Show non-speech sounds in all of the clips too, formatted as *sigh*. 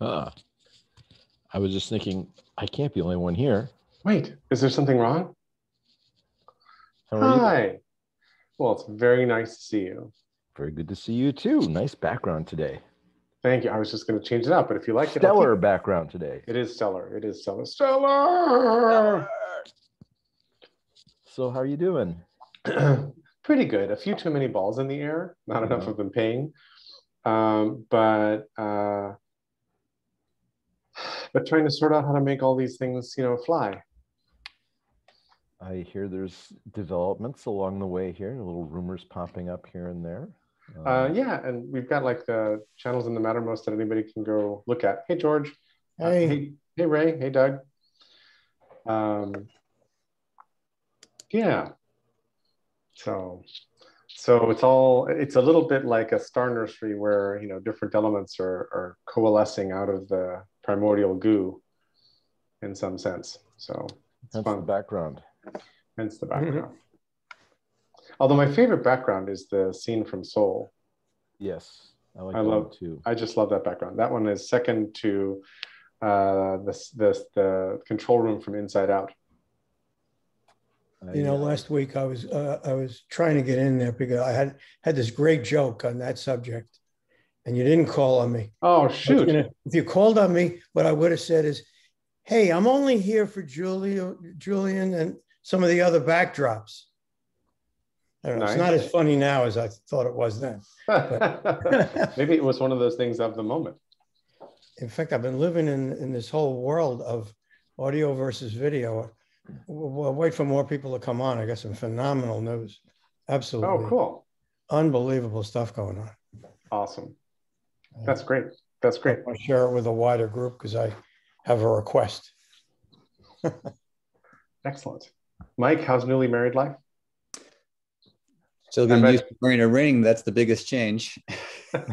Ah, I was just thinking, I can't be the only one here. Wait, is there something wrong? Are you? Hi. Well, it's very nice to see you. Very good to see you too. Nice background today. Thank you. I was just going to change it up, but if you like it, Stellar keep- background today. It is stellar. It is stellar. Stellar. So how are you doing? *clears throat* Pretty good. A few too many balls in the air. Not enough of them paying. Um, but uh, but trying to sort out how to make all these things, you know, fly. I hear there's developments along the way here, little rumors popping up here and there. Uh, Um, yeah, and we've got like the channels in the Mattermost that anybody can go look at. Hey, George. Uh, Hey. hey, hey, Ray. Hey, Doug. Um, yeah. So, so it's all it's a little bit like a star nursery where you know different elements are are coalescing out of the primordial goo, in some sense. So it's That's the fun. background. Hence the background. Although my favorite background is the scene from Soul. Yes, I like I that love- one too. I just love that background. That one is second to uh, this this the control room from Inside Out. You know, last week I was uh, I was trying to get in there because I had had this great joke on that subject, and you didn't call on me. Oh shoot! gonna- if you called on me, what I would have said is, "Hey, I'm only here for Julia, Julian, and some of the other backdrops." I don't know. It's not as funny now as I thought it was then. *laughs* Maybe it was one of those things of the moment. In fact, I've been living in in this whole world of audio versus video. We'll wait for more people to come on. I got some phenomenal news. Absolutely. Oh, cool! unbelievable stuff going on. Awesome. That's great. That's great. I'll share it with a wider group because I have a request. *laughs* Excellent. Mike, how's newly married life? Still I getting used to wearing a ring. That's the biggest change. *laughs* and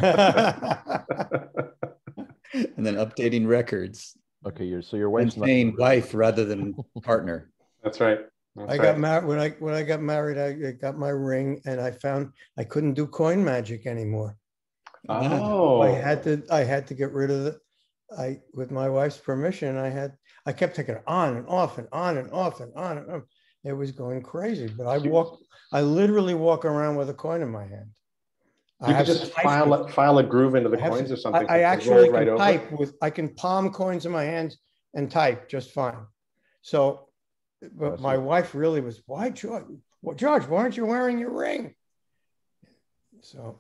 then updating records okay, you're, so your wife's not. saying wife rather than partner. That's right. That's I right. got married when I when I got married. I I got my ring, and I found I couldn't do coin magic anymore. Oh, I had to I had to get rid of the. I with my wife's permission, I had I kept taking it on and off and on and off and on and on. It was going crazy, but I walk. I literally walk around with a coin in my hand. I could have just file a, file a groove into the I coins to- or something. I, I actually rolls can right over. type with, I can palm coins in my hands and type just fine. So, but my wife really was, why George? Well, George, why aren't you wearing your ring? So,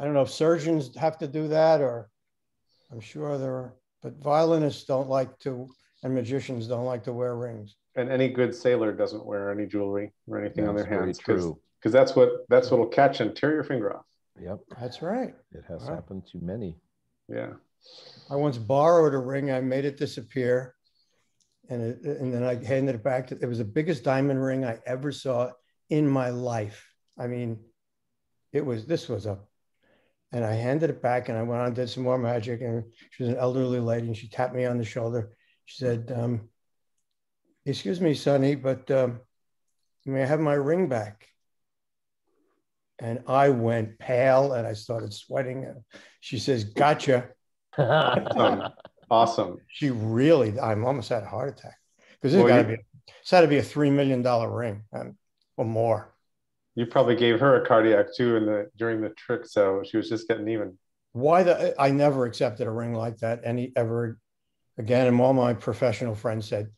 I don't know if surgeons have to do that or I'm sure there are, but violinists don't like to, and magicians don't like to wear rings. And any good sailor doesn't wear any jewelry or anything on their That's very hands because that's what that's what'll catch and tear your finger off. Yep, That's right. it has Wow. happened to many. Yeah. I once borrowed a ring. I made it disappear, and it, and then I handed it back to. It was the biggest diamond ring I ever saw in my life. I mean, it was. This was a, and I handed it back, and I went on and did some more magic. And she was an elderly lady, and she tapped me on the shoulder. She said, um, "Excuse me, Sonny, but um, may I have my ring back?" And I went pale, and I started sweating. And she says, "Gotcha." Awesome. awesome. She really, I'm almost had a heart attack because this Well, got to you- be, it's had to be a three million dollar ring um, or more. You probably gave her a cardiac too in the during the trick, so she was just getting even. Why the? I never accepted a ring like that any ever again. And all my professional friends said,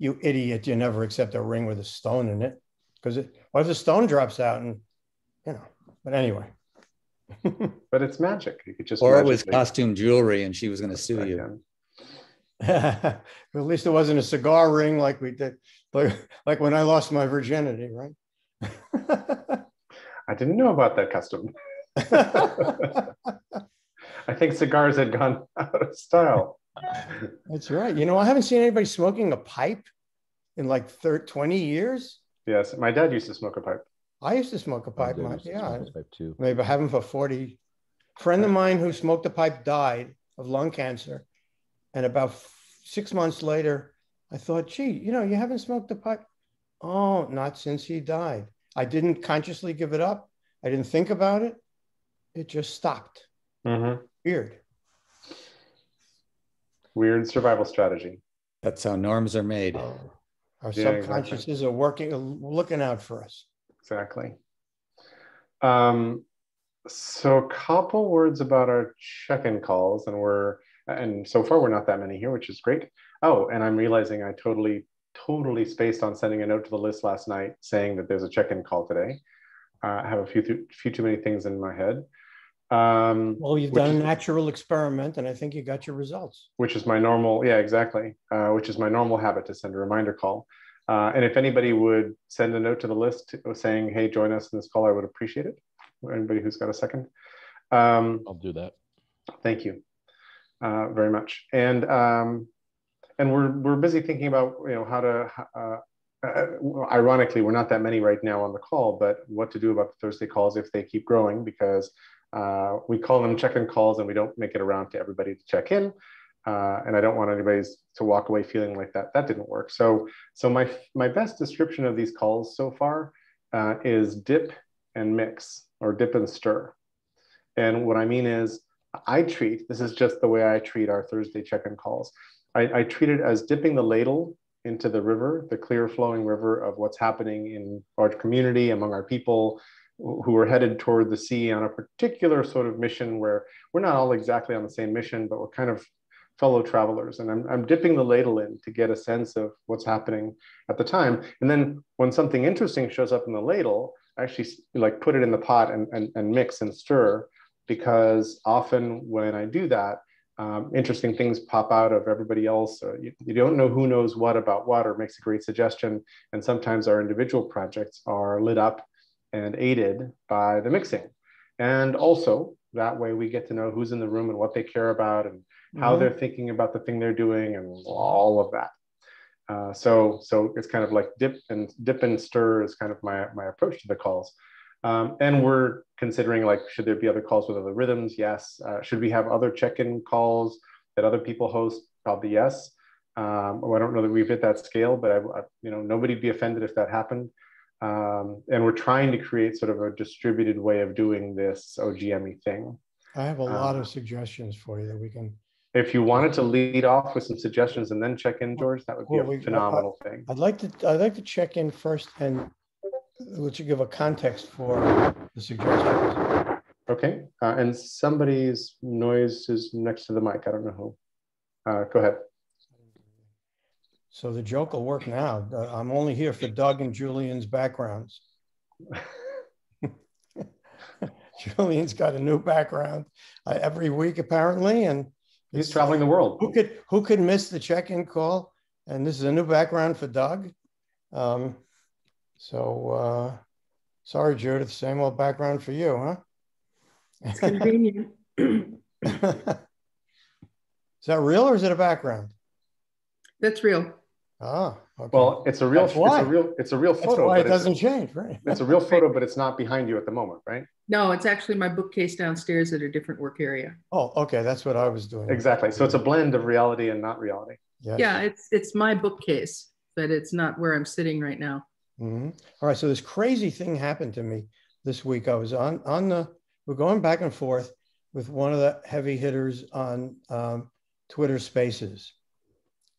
"You idiot! You never accept a ring with a stone in it because it, what if the stone drops out and you know?" But anyway, *laughs* But it's magic. You could just Or it was costume jewelry and she was going to sue you. *laughs* At least it wasn't a cigar ring like we did, like, like when I lost my virginity, right? *laughs* I didn't know about that custom. *laughs* I think cigars had gone out of style. That's right. You know, I haven't seen anybody smoking a pipe in like 30, 20 years. Yes, my dad used to smoke a pipe. I used to smoke a pipe. My, used to yeah, smoke a pipe too. maybe I haven't for 40. friend of mine who smoked a pipe died of lung cancer. And about f- six months later, I thought, gee, you know, you haven't smoked a pipe. Oh, not since he died. I didn't consciously give it up. I didn't think about it. It just stopped. Mhm. Weird. weird survival strategy. That's how norms are made. Our our Yeah, exactly. are working, looking out for us. Exactly. Um, so a couple words about our check-in calls, and we're and so far we're not that many here, which is great. Oh, and I'm realizing I totally, totally spaced on sending a note to the list last night saying that there's a check-in call today. Uh, I have a few few too many things in my head. Um, Well, you've done a is- natural experiment and I think you got your results. which is my normal yeah exactly uh, which is my normal habit to send a reminder call uh, and if anybody would send a note to the list saying hey join us in this call i would appreciate it anybody who's got a second um, I'll do that. thank you uh, very much and um, and we're we're busy thinking about you know how to uh, uh, ironically we're not that many right now on the call but what to do about the thursday calls if they keep growing because uh, we call them check-in calls and we don't make it around to everybody to check in uh, and i don't want anybody to walk away feeling like that. That didn't work. So so my my best description of these calls so far uh, is dip and mix or dip and stir. And what i mean is I treat, this is just the way I treat our Thursday check-in calls. I, I treat it as dipping the ladle into the river, the clear flowing river of what's happening in our community among our people who are headed toward the sea on a particular sort of mission where we're not all exactly on the same mission, but we're kind of fellow travelers. And I'm, I'm dipping the ladle in to get a sense of what's happening at the time. And then when something interesting shows up in the ladle, I actually like put it in the pot and, and, and mix and stir because often when I do that, um, interesting things pop out of everybody else. Uh, you, you, don't know who knows what about what, or makes a great suggestion. And sometimes our individual projects are lit up and aided by the mixing. And also, that way we get to know who's in the room and what they care about and how Mhm. they're thinking about the thing they're doing and all of that. Uh, so, so it's kind of like dip and dip and stir is kind of my, my approach to the calls. Um, and we're considering like, should there be other calls with other rhythms? Yes. Uh, should we have other check-in calls that other people host? Probably yes. Um, well, I don't know that we've hit that scale, but I, I, you know, nobody'd be offended if that happened. Um, and we're trying to create sort of a distributed way of doing this OGME thing. I have a lot Um, of suggestions for you that we can, If you wanted to lead off with some suggestions and then check in, George, that would be Well, a we- phenomenal thing. I'd like to, I'd like to check in first and let you give a context for the suggestions. Okay, uh, and somebody's noise is next to the mic. I don't know who. Uh, go ahead. So the joke will work now. Uh, I'm only here for Doug and Julian's backgrounds. *laughs* Julian's got a new background uh, every week apparently, and He's traveling the world. who could who could miss the check-in call? And this is a new background for Doug. Um, so uh, sorry, Judith, same old background for you, huh? It's convenient. *laughs* is that real or is it a background? That's real. Ah, okay. Well, it's a real, That's it's a real, it's a real that's photo. why it doesn't change, right? It's a real *laughs* photo, but it's not behind you at the moment, right? No, it's actually my bookcase downstairs at a different work area. Oh, okay, that's what I was doing. Exactly. So it's a blend of reality and not reality. Yes. Yeah, it's it's my bookcase, but it's not where I'm sitting right now. Mhm. All right. So this crazy thing happened to me this week. I was on on the we're going back and forth with one of the heavy hitters on um, Twitter Spaces,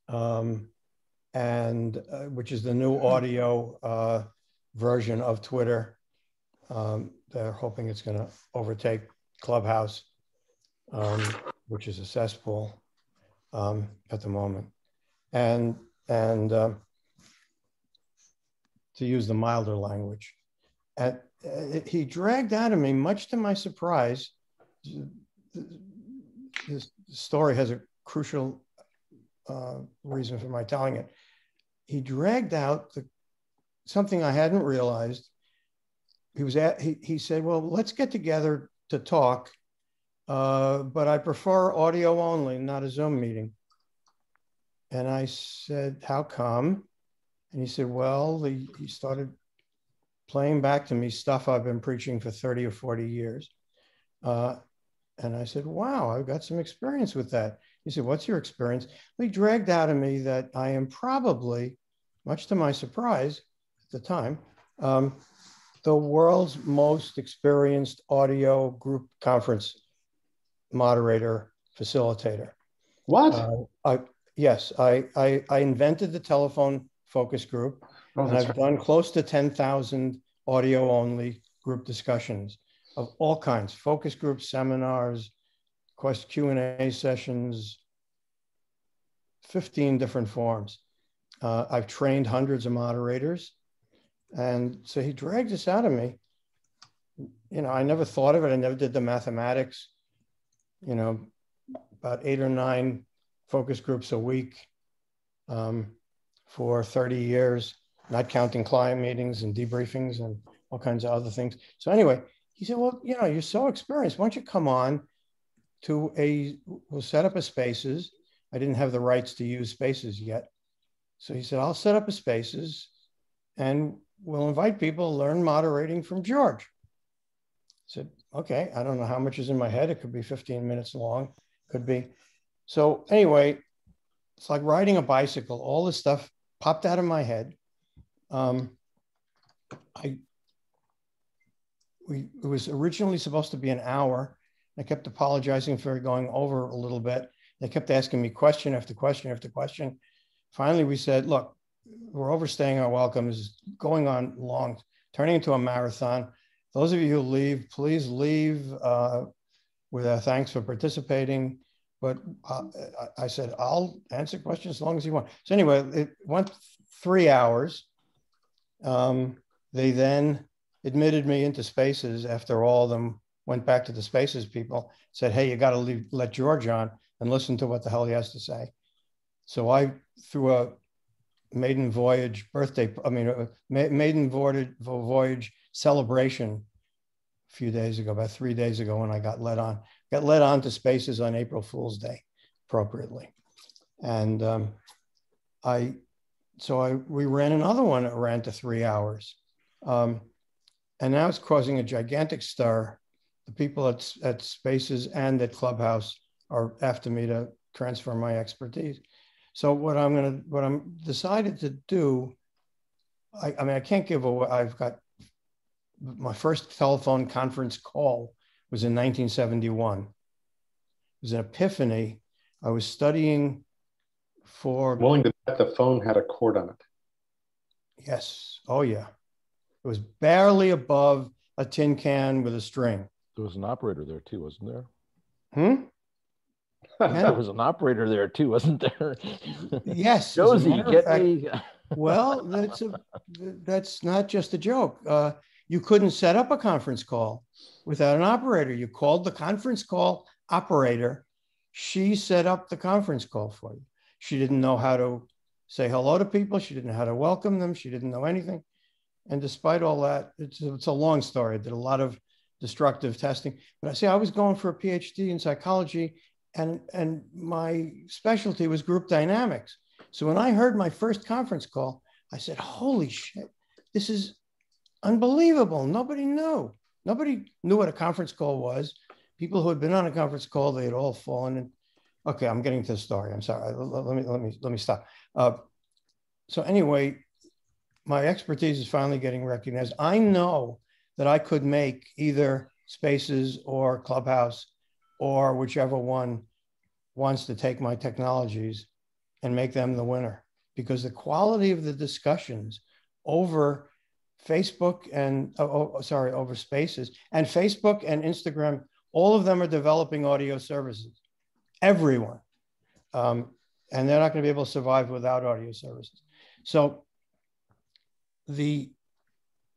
um, and uh, which is the new audio uh, version of Twitter. Um, they're hoping it's going to overtake Clubhouse, um, which is a cesspool um, at the moment, and and. To use the milder language. And uh, he dragged out of me, much to my surprise. This story has a crucial uh, reason for my telling it. He dragged out the, something I hadn't realized. He was at, he, he said, well, let's get together to talk, uh, but I prefer audio only, not a Zoom meeting. And I said, how come? And he said, well, the, he started playing back to me stuff I've been preaching for 30 or 40 years. Uh, and I said, wow, I've got some experience with that. He said, what's your experience? Well, he dragged out of me that I am probably, much to my surprise at the time, um, the world's most experienced audio group conference moderator, facilitator. What? Uh, I, yes, I, I, I invented the telephone focus group oh, and I've right. done close to 10,000 audio only group discussions of all kinds, focus groups, seminars, quest Q and A sessions, 15 different forms. Uh, I've trained hundreds of moderators. And so he dragged this out of me. You know, I never thought of it. I never did the mathematics, you know, about eight or nine focus groups a week um, for 30 years, not counting client meetings and debriefings and all kinds of other things. So anyway, he said, well, you know, you're so experienced. Why don't you come on to a, we'll set up a spaces. I didn't have the rights to use spaces yet. So he said, I'll set up a spaces and we'll invite people learn moderating from George. I said, okay, I don't know how much is in my head. It could be 15 minutes long, could be. So anyway, it's like riding a bicycle. All this stuff popped out of my head. Um, I we it was originally supposed to be an hour. I kept apologizing for going over a little bit. They kept asking me question after question after question. Finally, we said, look, we're overstaying our welcome. This is going on long, turning into a marathon. Those of you who leave, please leave uh, with our thanks for participating. But uh, I said, I'll answer questions as long as you want. So anyway, it went three hours. Um, they then admitted me into spaces after all of them went back to the spaces people, said, hey, you got to let George on and listen to what the hell he has to say. So I, through a maiden voyage birthday, I mean, a maiden voyage celebration a few days ago, about three days ago when I got let on, got let on to spaces on April Fool's Day appropriately. And um, I, so I, we ran another one that ran to three hours. Um, and now it's causing a gigantic stir. The people at, at Spaces and at Clubhouse are after me to transfer my expertise. So what I'm gonna, what I'm decided to do, I, I mean, I can't give away, I've got, my first telephone conference call was in 1971. It was an epiphany. I was studying for. Willing to bet the phone had a cord on it. Yes. Oh, yeah. It was barely above a tin can with a string. There was an operator there too, wasn't there? Hmm? *laughs* There was an operator there too, wasn't there? Yes. Josie, get fact- me. Well, that's a, that's not just a joke. Uh, you couldn't set up a conference call without an operator. You called the conference call operator. She set up the conference call for you. She didn't know how to say hello to people. She didn't know how to welcome them. She didn't know anything. And despite all that, it's, it's a long story. I did a lot of destructive testing. But I say I was going for a PhD in psychology, and, and my specialty was group dynamics. So when I heard my first conference call, I said, Holy shit, this is unbelievable. Nobody knew. Nobody knew what a conference call was. People who had been on a conference call, they had all fallen in. Okay, I'm getting to the story. I'm sorry. Let, me let me let me stop. Uh, so anyway, my expertise is finally getting recognized. I know that I could make either Spaces or Clubhouse or whichever one wants to take my technologies and make them the winner because the quality of the discussions over Facebook and oh, oh, sorry over Spaces and Facebook and Instagram, all of them are developing audio services. Everyone, um, and they're not going to be able to survive without audio services. So the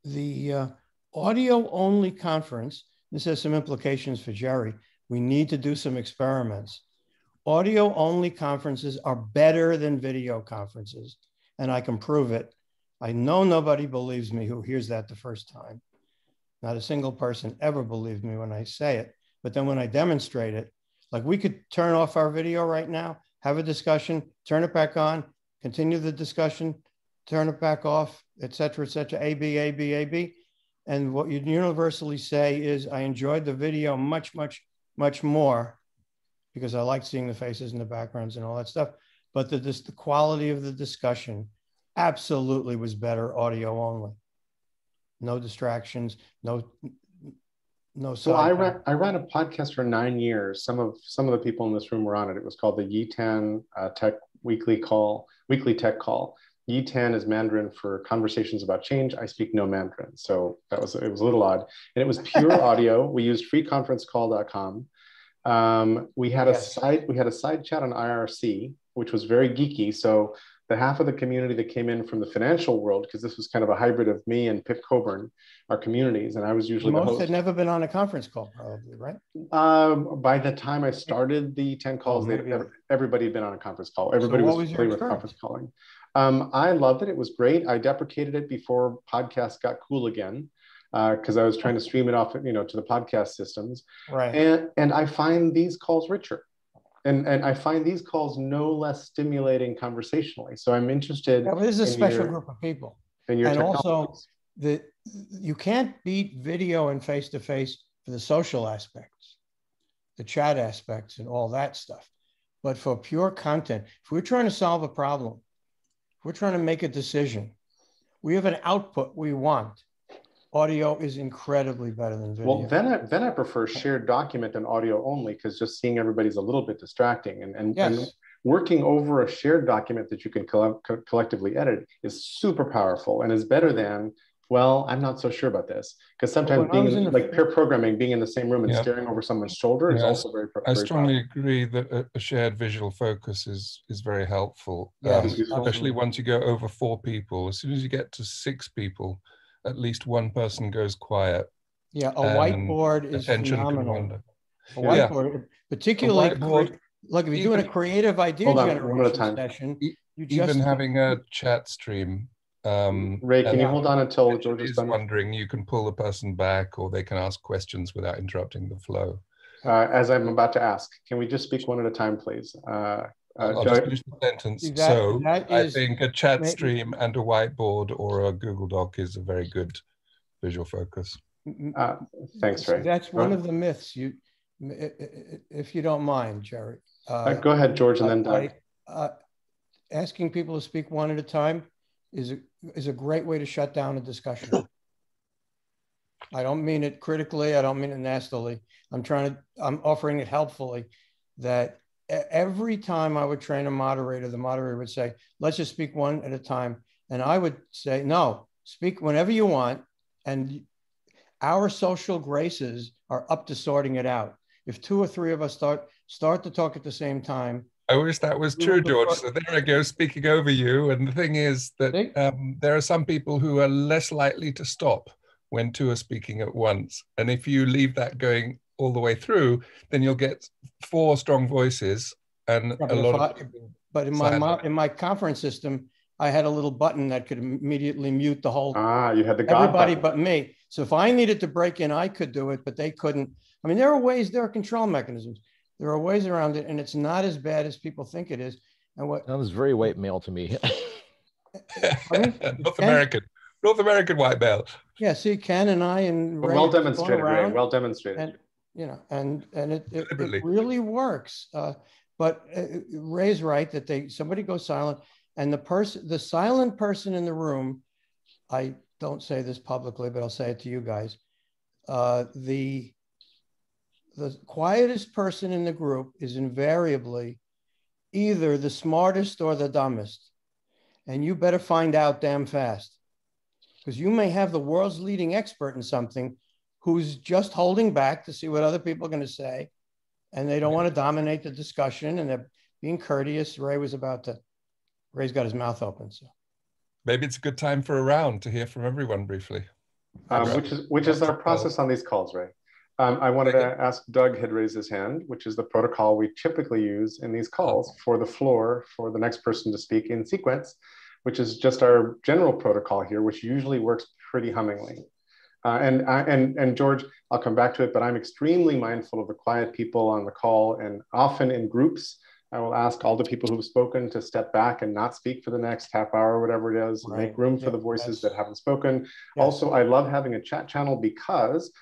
the uh, audio only conference. This has some implications for Jerry. We need to do some experiments. Audio only conferences are better than video conferences, and I can prove it. I know nobody believes me who hears that the first time. Not a single person ever believed me when I say it. But then when I demonstrate it, like we could turn off our video right now, have a discussion, turn it back on, continue the discussion, turn it back off, et cetera, et cetera, A, B, A, B, A, B. And what you universally say is, I enjoyed the video much, much, much more because I like seeing the faces and the backgrounds and all that stuff. But the, this, the quality of the discussion absolutely was better audio only. No distractions, no, no. So I ran, I ran a podcast for nine years. Some of some of the people in this room were on it. It was called the Yi-Tan uh, Tech Weekly Call, Weekly Tech Call. Yi-Tan is Mandarin for conversations about change. I speak no Mandarin, so that was it was a little odd. And it was pure *laughs* audio. We used freeconferencecall.com. Um, we had a side we had a side chat on IRC, which was very geeky. So the half of the community that came in from the financial world, because this was kind of a hybrid of me and Pip Coburn, our communities, and I was usually the Most had never been on a conference call, probably, right? Um, by the time I started the 10 calls, Oh, they'd- everybody had been on a conference call. Everybody what was was familiar with conference calling. Um, I loved it. It was great. I deprecated it before podcasts got cool again because I was trying to stream it off, you know, to the podcast systems. Right. And and I find these calls richer. And, and I find these calls no less stimulating conversationally. So I'm interested Yeah, this is a special your- group of people. and also-. The, you can't beat video and face to face for the social aspects, the chat aspects, and all that stuff. But for pure content, if we're trying to solve a problem, if we're trying to make a decision, we have an output we want. Audio is incredibly better than video. Well, then I, then I prefer shared document and audio only because just seeing everybody's a little bit distracting. And, and, and working over a shared document that you can coll- co- collectively edit is super powerful and is better than, well, I'm not so sure about this. Because sometimes when being in, in the- like pair programming, being in the same room and Yeah. staring over someone's shoulder is Yeah, I also very, I strongly powerful. agree that a, a shared visual focus is is very helpful, Yes, um, especially once you go over four people. As soon as you get to six people, at least one person goes quiet. Yeah, a whiteboard is phenomenal. wander. A Yeah. whiteboard, particularly, whiteboard, cre- look, if you're doing a creative idea Hold on, one at a generation time. session, E- you just Even having a chat stream. Um, Ray, can you hold on until George is is done? wondering, you can pull the person back, or they can ask questions without interrupting the flow. Uh, as I'm about to ask, can we just speak one at a time, please? Uh, uh, I'll Joe- just finish the sentence. See, that- so that I think a chat may- stream and a whiteboard or a Google Doc is a very good visual focus. uh, thanks, So Ray. That's one of the myths you, m- i- i- if you don't mind, Jerry. Uh, go ahead, George, and then Doug. I- uh, Asking people to speak one at a time is, a is a great way to shut down a discussion. I don't mean it critically, I don't mean it nastily. I'm trying to, I'm offering it helpfully that every time I would train a moderator, the moderator would say, let's just speak one at a time. And I would say, no, speak whenever you want. And our social graces are up to sorting it out. If two or three of us start start to talk at the same time, I wish that was true, George. So there I go, speaking over you. And the thing is that um, there are some people who are less likely to stop when two are speaking at once. And if you leave that going all the way through, then you'll get four strong voices and Yeah, a but lot I- of but in my mo- in my conference system, I had a little button that could immediately mute the whole Ah, you had the God everybody button. but me. So if I needed to break in, I could do it, but they couldn't. I mean, there are ways, there are control mechanisms. There are ways around it, and it's not as bad as people think it is. And what Sounds very white male to me. *laughs* Pardon? *laughs* North American, North American white belt. yeah, see, Ken and I and Well, Ray well demonstrated, Ray. Well demonstrated. and you know and and it, it, it really works. Uh, but uh, ray's right that they somebody goes silent and the person the silent person in the room i don't say this publicly but i'll say it to you guys. Uh, the the quietest person in the group is invariably either the smartest or the dumbest. And you better find out damn fast because you may have the world's leading expert in something who's just holding back to see what other people are going to say and they don't want to dominate the discussion and they're being courteous ray was about to ray's got his mouth open so Maybe it's a good time for a round to hear from everyone briefly. um, which is which is our process on these calls, Ray. Um, I wanted to ask Doug had raised his hand, which is the protocol we typically use in these calls for the floor for the next person to speak in sequence, which is just our general protocol here, which usually works pretty hummingly. Uh, and, and, and George, I'll come back to it, but I'm extremely mindful of the quiet people on the call and often in groups. I will ask all the people who've spoken to step back and not speak for the next half hour or whatever it is, Right. make room for Yeah, the voices that haven't spoken. Yes. Also, I love having a chat channel because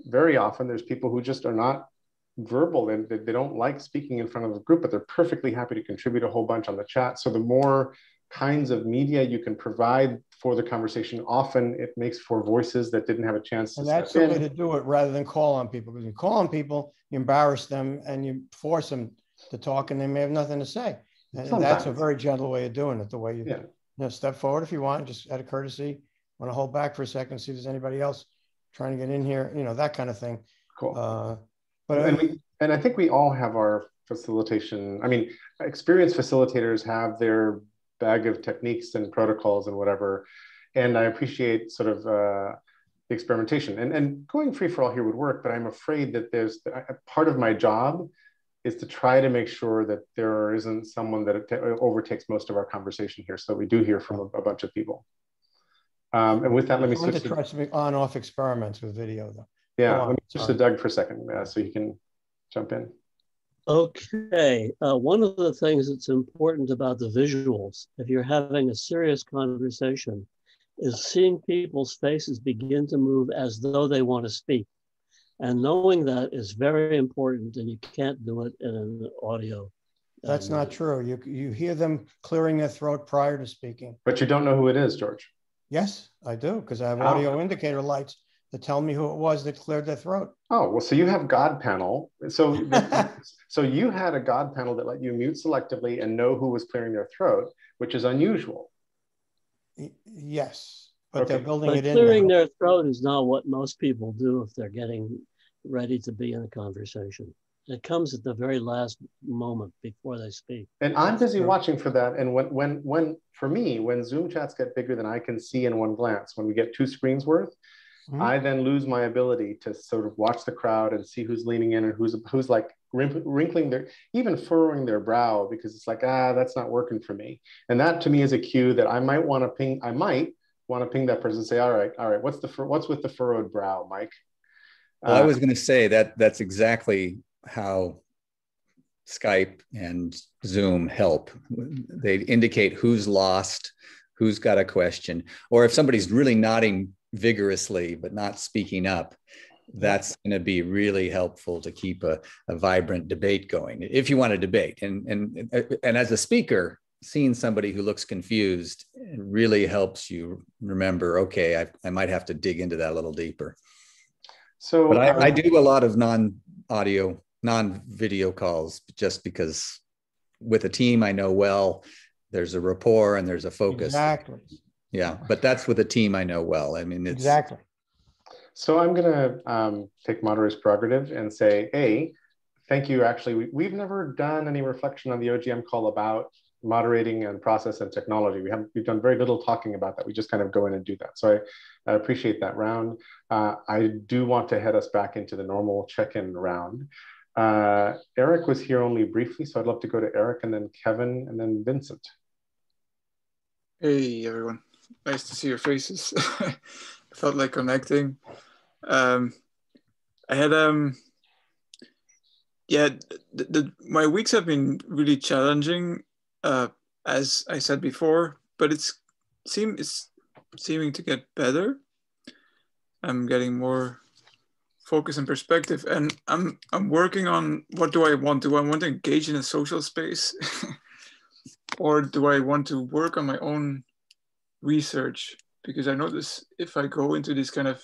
very often there's people who just are not verbal and they, they don't like speaking in front of a group, but they're perfectly happy to contribute a whole bunch on the chat. So the more kinds of media you can provide for the conversation, often it makes for voices that didn't have a chance to And that's the way to do it rather than call on people. Because you call on people, you embarrass them and you force them to talk and they may have nothing to say. And that's a very gentle way of doing it, the way you, Yeah. you know, step forward if you want, just out of courtesy. Want to hold back for a second, see if there's anybody else trying to get in here, you know, that kind of thing. Cool. Uh, But and, we, and I think we all have our facilitation. I mean, experienced facilitators have their bag of techniques and protocols and whatever. And I appreciate sort of uh, the experimentation. And, and going free for all here would work, but I'm afraid that there's a part of my job is to try to make sure that there isn't someone that overtakes most of our conversation here. So we do hear from a, a bunch of people. Um, and with that, let me switch to to try some on-off experiments with video, though. yeah, let me switch to. Doug for a second uh, so he can jump in. Okay, uh, one of the things that's important about the visuals, if you're having a serious conversation, is seeing people's faces begin to move as though they want to speak. And knowing that is very important, and you can't do it in an audio. That's um, not true. You, you hear them clearing their throat prior to speaking. But you don't know who it is, George. Yes, I do, because I have How? audio indicator lights that tell me who it was that cleared their throat. Oh, well, so you have God panel. So, *laughs* so you had a God panel that let you mute selectively and know who was clearing their throat, which is unusual. Y- Yes, but they're building But it in. clearing now. their throat is not what most people do if they're getting ready to be in a conversation. It comes at the very last moment before they speak. And I'm busy watching for that. And when, when, when, for me, when Zoom chats get bigger than I can see in one glance, when we get two screens worth, Mhm. I then lose my ability to sort of watch the crowd and see who's leaning in and who's who's like wrinkling their, even furrowing their brow because it's like ah that's not working for me. And that to me is a cue that I might want to ping. I might want to ping that person and say, all right, all right, what's the fur- what's with the furrowed brow, Mike? Well, I Uh, was going to say that that's exactly how Skype and Zoom help. They indicate who's lost, who's got a question, or if somebody's really nodding vigorously but not speaking up, that's going to be really helpful to keep a, a vibrant debate going if you want to debate. And, and, and as a speaker, seeing somebody who looks confused really helps you remember, okay, I, I might have to dig into that a little deeper. so But I, I um, do a lot of non-audio, non-video calls just because with a team I know well, there's a rapport and there's a focus. Exactly, Yeah, but that's with a team I know well. I mean, it's exactly. So I'm going to um, take moderator's prerogative and say, A, thank you. Actually, we, we've never done any reflection on the OGM call about moderating and process and technology. We haven't, we've done very little talking about that. We just kind of go in and do that. So I, I appreciate that round. Uh, I do want to head us back into the normal check-in round. Uh, Eric was here only briefly, so I'd love to go to Eric and then Kevin and then Vincent. Hey everyone, nice to see your faces. *laughs* Felt like connecting. Um, I had um, yeah, the, the, my weeks have been really challenging, uh, as I said before, but it's seem it's seeming to get better. I'm getting more focus and perspective, and I'm I'm working on what do I want? Do I want to engage in a social space? *laughs* or do I want to work on my own research? Because I notice if I go into these kind of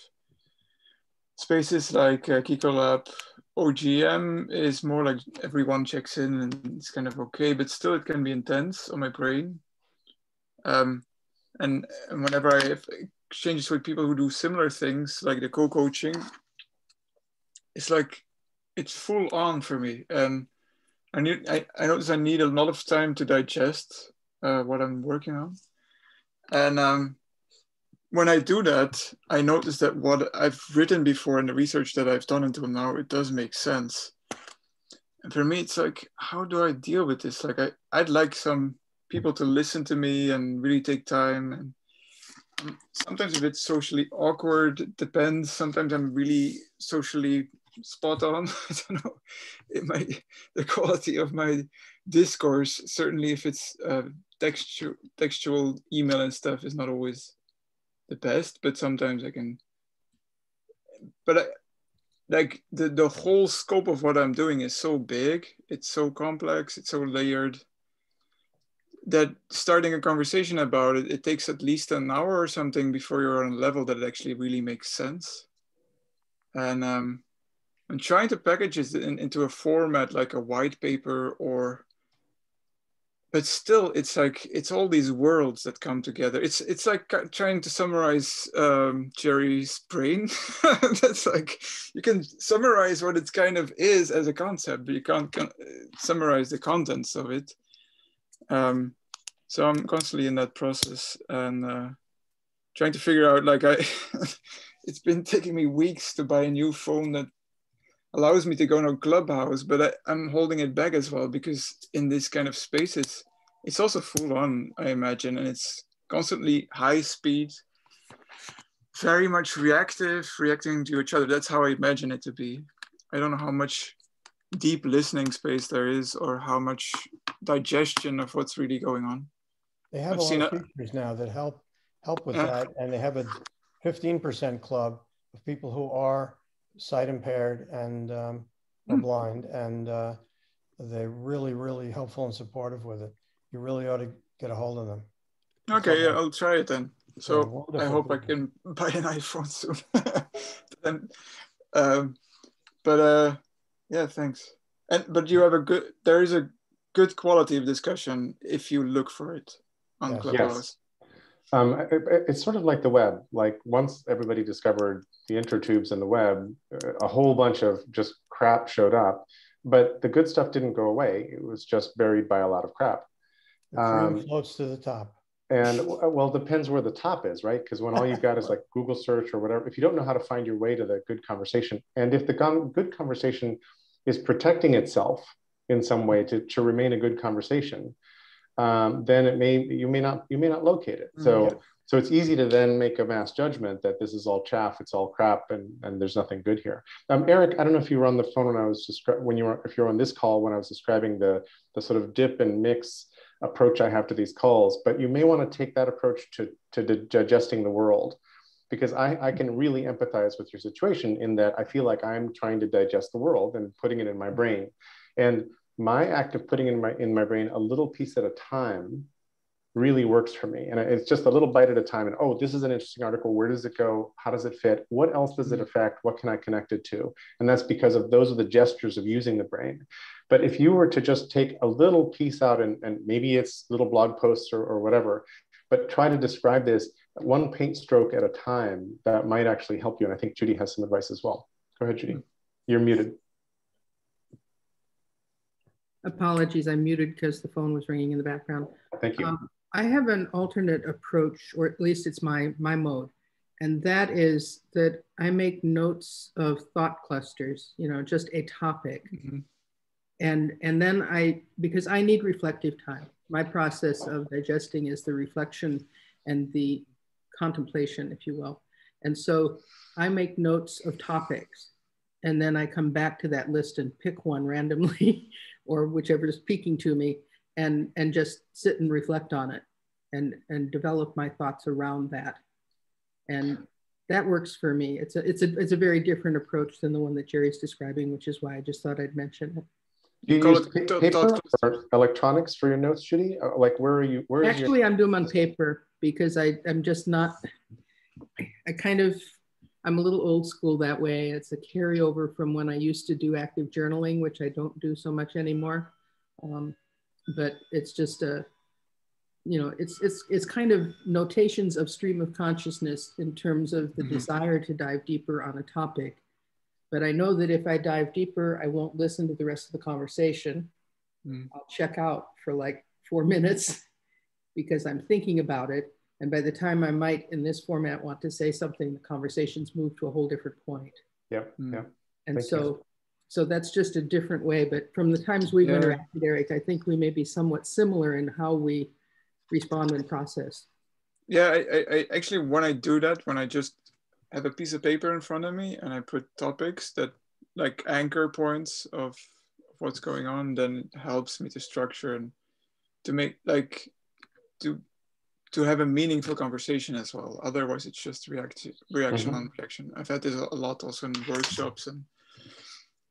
spaces like uh, Kiko Lab, OGM is more like everyone checks in and it's kind of okay, but still it can be intense on my brain. Um, and, and whenever I have exchanges with people who do similar things, like the co-coaching, it's like it's full on for me. And I need I, I notice I need a lot of time to digest uh, what I'm working on. And um, when I do that, I notice that what I've written before and the research that I've done until now, it does make sense. And for me, it's like, how do I deal with this? Like, I, I'd like some people to listen to me and really take time. And um, sometimes if it's socially awkward, it depends. Sometimes I'm really socially spot on. *laughs* I don't know. It might, the quality of my discourse, certainly if it's uh, textual, textual email and stuff, is not always the best, but sometimes I can. But I, like the the whole scope of what I'm doing is so big, it's so complex, it's so layered that starting a conversation about it, it takes at least an hour or something before you're on a level that it actually really makes sense. And um, I'm trying to package it in, into a format like a white paper or but still it's like it's all these worlds that come together. It's it's like trying to summarize um, jerry's brain. *laughs* That's like you can summarize what it kind of is as a concept but you can't con- summarize the contents of it. Um, so i'm constantly in that process and uh, trying to figure out like i *laughs* it's been taking me weeks to buy a new phone that allows me to go on clubhouse but I, am holding it back as well because in this kind of spaces it's also full on i imagine and it's constantly high speed very much reactive reacting to each other. That's how i imagine it to be. I don't know how much deep listening space there is or how much digestion of what's really going on. They have I've a lot of features now that help help with that and they have a 15% club of people who are sight impaired and um, mm. blind, and uh, they're really, really helpful and supportive with it. You really ought to get a hold of them. Okay, yeah, I'll try it then. So I hope I can *laughs* buy an iPhone soon. *laughs* then, um, but uh, yeah, thanks. And but you have a good. There is a good quality of discussion if you look for it on yes. Clubhouse. Yes. Um, it, it's sort of like the web. Like once everybody discovered the intertubes and the web, a whole bunch of just crap showed up, but the good stuff didn't go away. It was just buried by a lot of crap. The um, floats to the top. And well, it depends where the top is, right? Because when all you've got is like *laughs* Google search or whatever, if you don't know how to find your way to the good conversation, and if the good conversation is protecting itself in some way to, to remain a good conversation, um, then it may you may not you may not locate it. So mm-hmm. so it's easy to then make a mass judgment that this is all chaff, it's all crap, and and there's nothing good here. Um, Eric, I don't know if you were on the phone when I was describing when you were if you're on this call when I was describing the the sort of dip and mix approach I have to these calls, but you may want to take that approach to to digesting the world because I, I can really empathize with your situation in that I feel like I'm trying to digest the world and putting it in my brain. And my act of putting in my in my brain a little piece at a time really works for me. And it's just a little bite at a time. And oh this is an interesting article. Where does it go? How does it fit? What else does it mm-hmm. affect? What can i connect it to? And that's because of those are the gestures of using the brain. But if you were to just take a little piece out and, and maybe it's little blog posts or, or whatever but try to describe this one paint stroke at a time that might actually help you. And i think judy has some advice as well. Go ahead judy. You're muted Apologies, I muted because the phone was ringing in the background. Thank you. Um, I have an alternate approach, or at least it's my, my mode. And that is that I make notes of thought clusters, you know, just a topic. Mm -hmm. And, and then I, because I need reflective time, my process of digesting is the reflection and the contemplation, if you will. And so I make notes of topics and then I come back to that list and pick one randomly *laughs* or whichever is speaking to me and, and just sit and reflect on it and, and develop my thoughts around that. And that works for me. It's a, it's a, it's a very different approach than the one that Jerry's describing, which is why I just thought I'd mention it. Do you use paper or electronics for your notes, Judy? Uh, like where are you? Where Actually, your... I'm doing on paper because I, I'm just not, I kind of I'm a little old school that way. It's a carryover from when I used to do active journaling, which I don't do so much anymore. Um, but it's just a, you know, it's it's it's kind of notations of stream of consciousness in terms of the mm-hmm. desire to dive deeper on a topic. But I know that if I dive deeper, I won't listen to the rest of the conversation. Mm. I'll check out for like four *laughs* minutes because I'm thinking about it and by the time I might in this format want to say something, the conversations move to a whole different point. Yeah, mm. yeah. And Thank so, you. so that's just a different way. But from the times we've yeah. interacted, Eric, I think we may be somewhat similar in how we respond and process. Yeah, I, I actually when I do that, when I just have a piece of paper in front of me and I put topics that like anchor points of what's going on, then it helps me to structure and to make like to to have a meaningful conversation as well. Otherwise, it's just react reaction mm-hmm. on reaction. I've had this a lot also in workshops and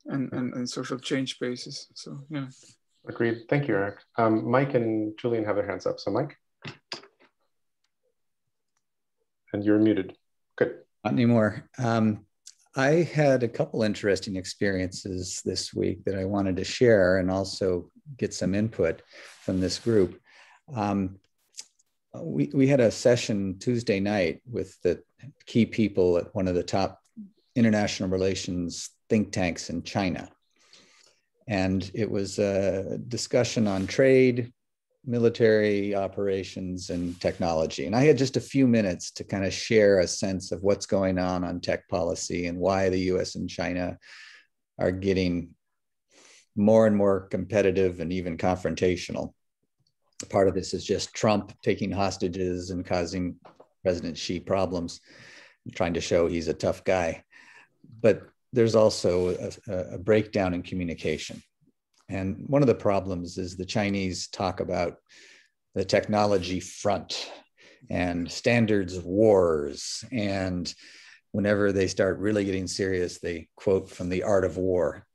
and, and and social change spaces. So yeah. Agreed. Thank you, Eric. Um, Mike and Julian have their hands up. So, Mike, and you're muted. Good. Not anymore. Um, I had a couple interesting experiences this week that I wanted to share and also get some input from this group. Um, we, we had a session Tuesday night with the key people at one of the top international relations think tanks in China. And it was a discussion on trade, military operations, and technology. And I had just a few minutes to kind of share a sense of what's going on on tech policy and why the US and China are getting more and more competitive and even confrontational. Part of this is just Trump taking hostages and causing President Xi problems, trying to show he's a tough guy. But there's also a, a, breakdown in communication. And one of the problems is the Chinese talk about the technology front and standards wars. And whenever they start really getting serious, they quote from The Art of War.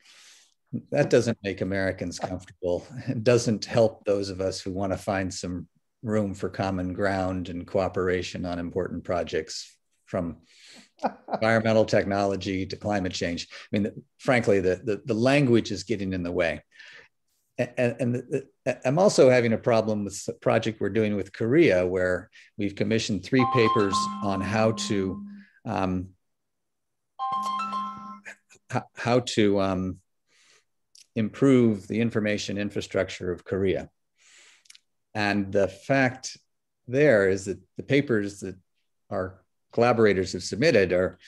That doesn't make Americans comfortable. It doesn't help those of us who want to find some room for common ground and cooperation on important projects from environmental technology to climate change. I mean, the, frankly, the, the, the, language is getting in the way. And, and the, I'm also having a problem with the project we're doing with Korea, where we've commissioned three papers on how to um, how to um, improve the information infrastructure of Korea. And the fact there is that the papers that our collaborators have submitted are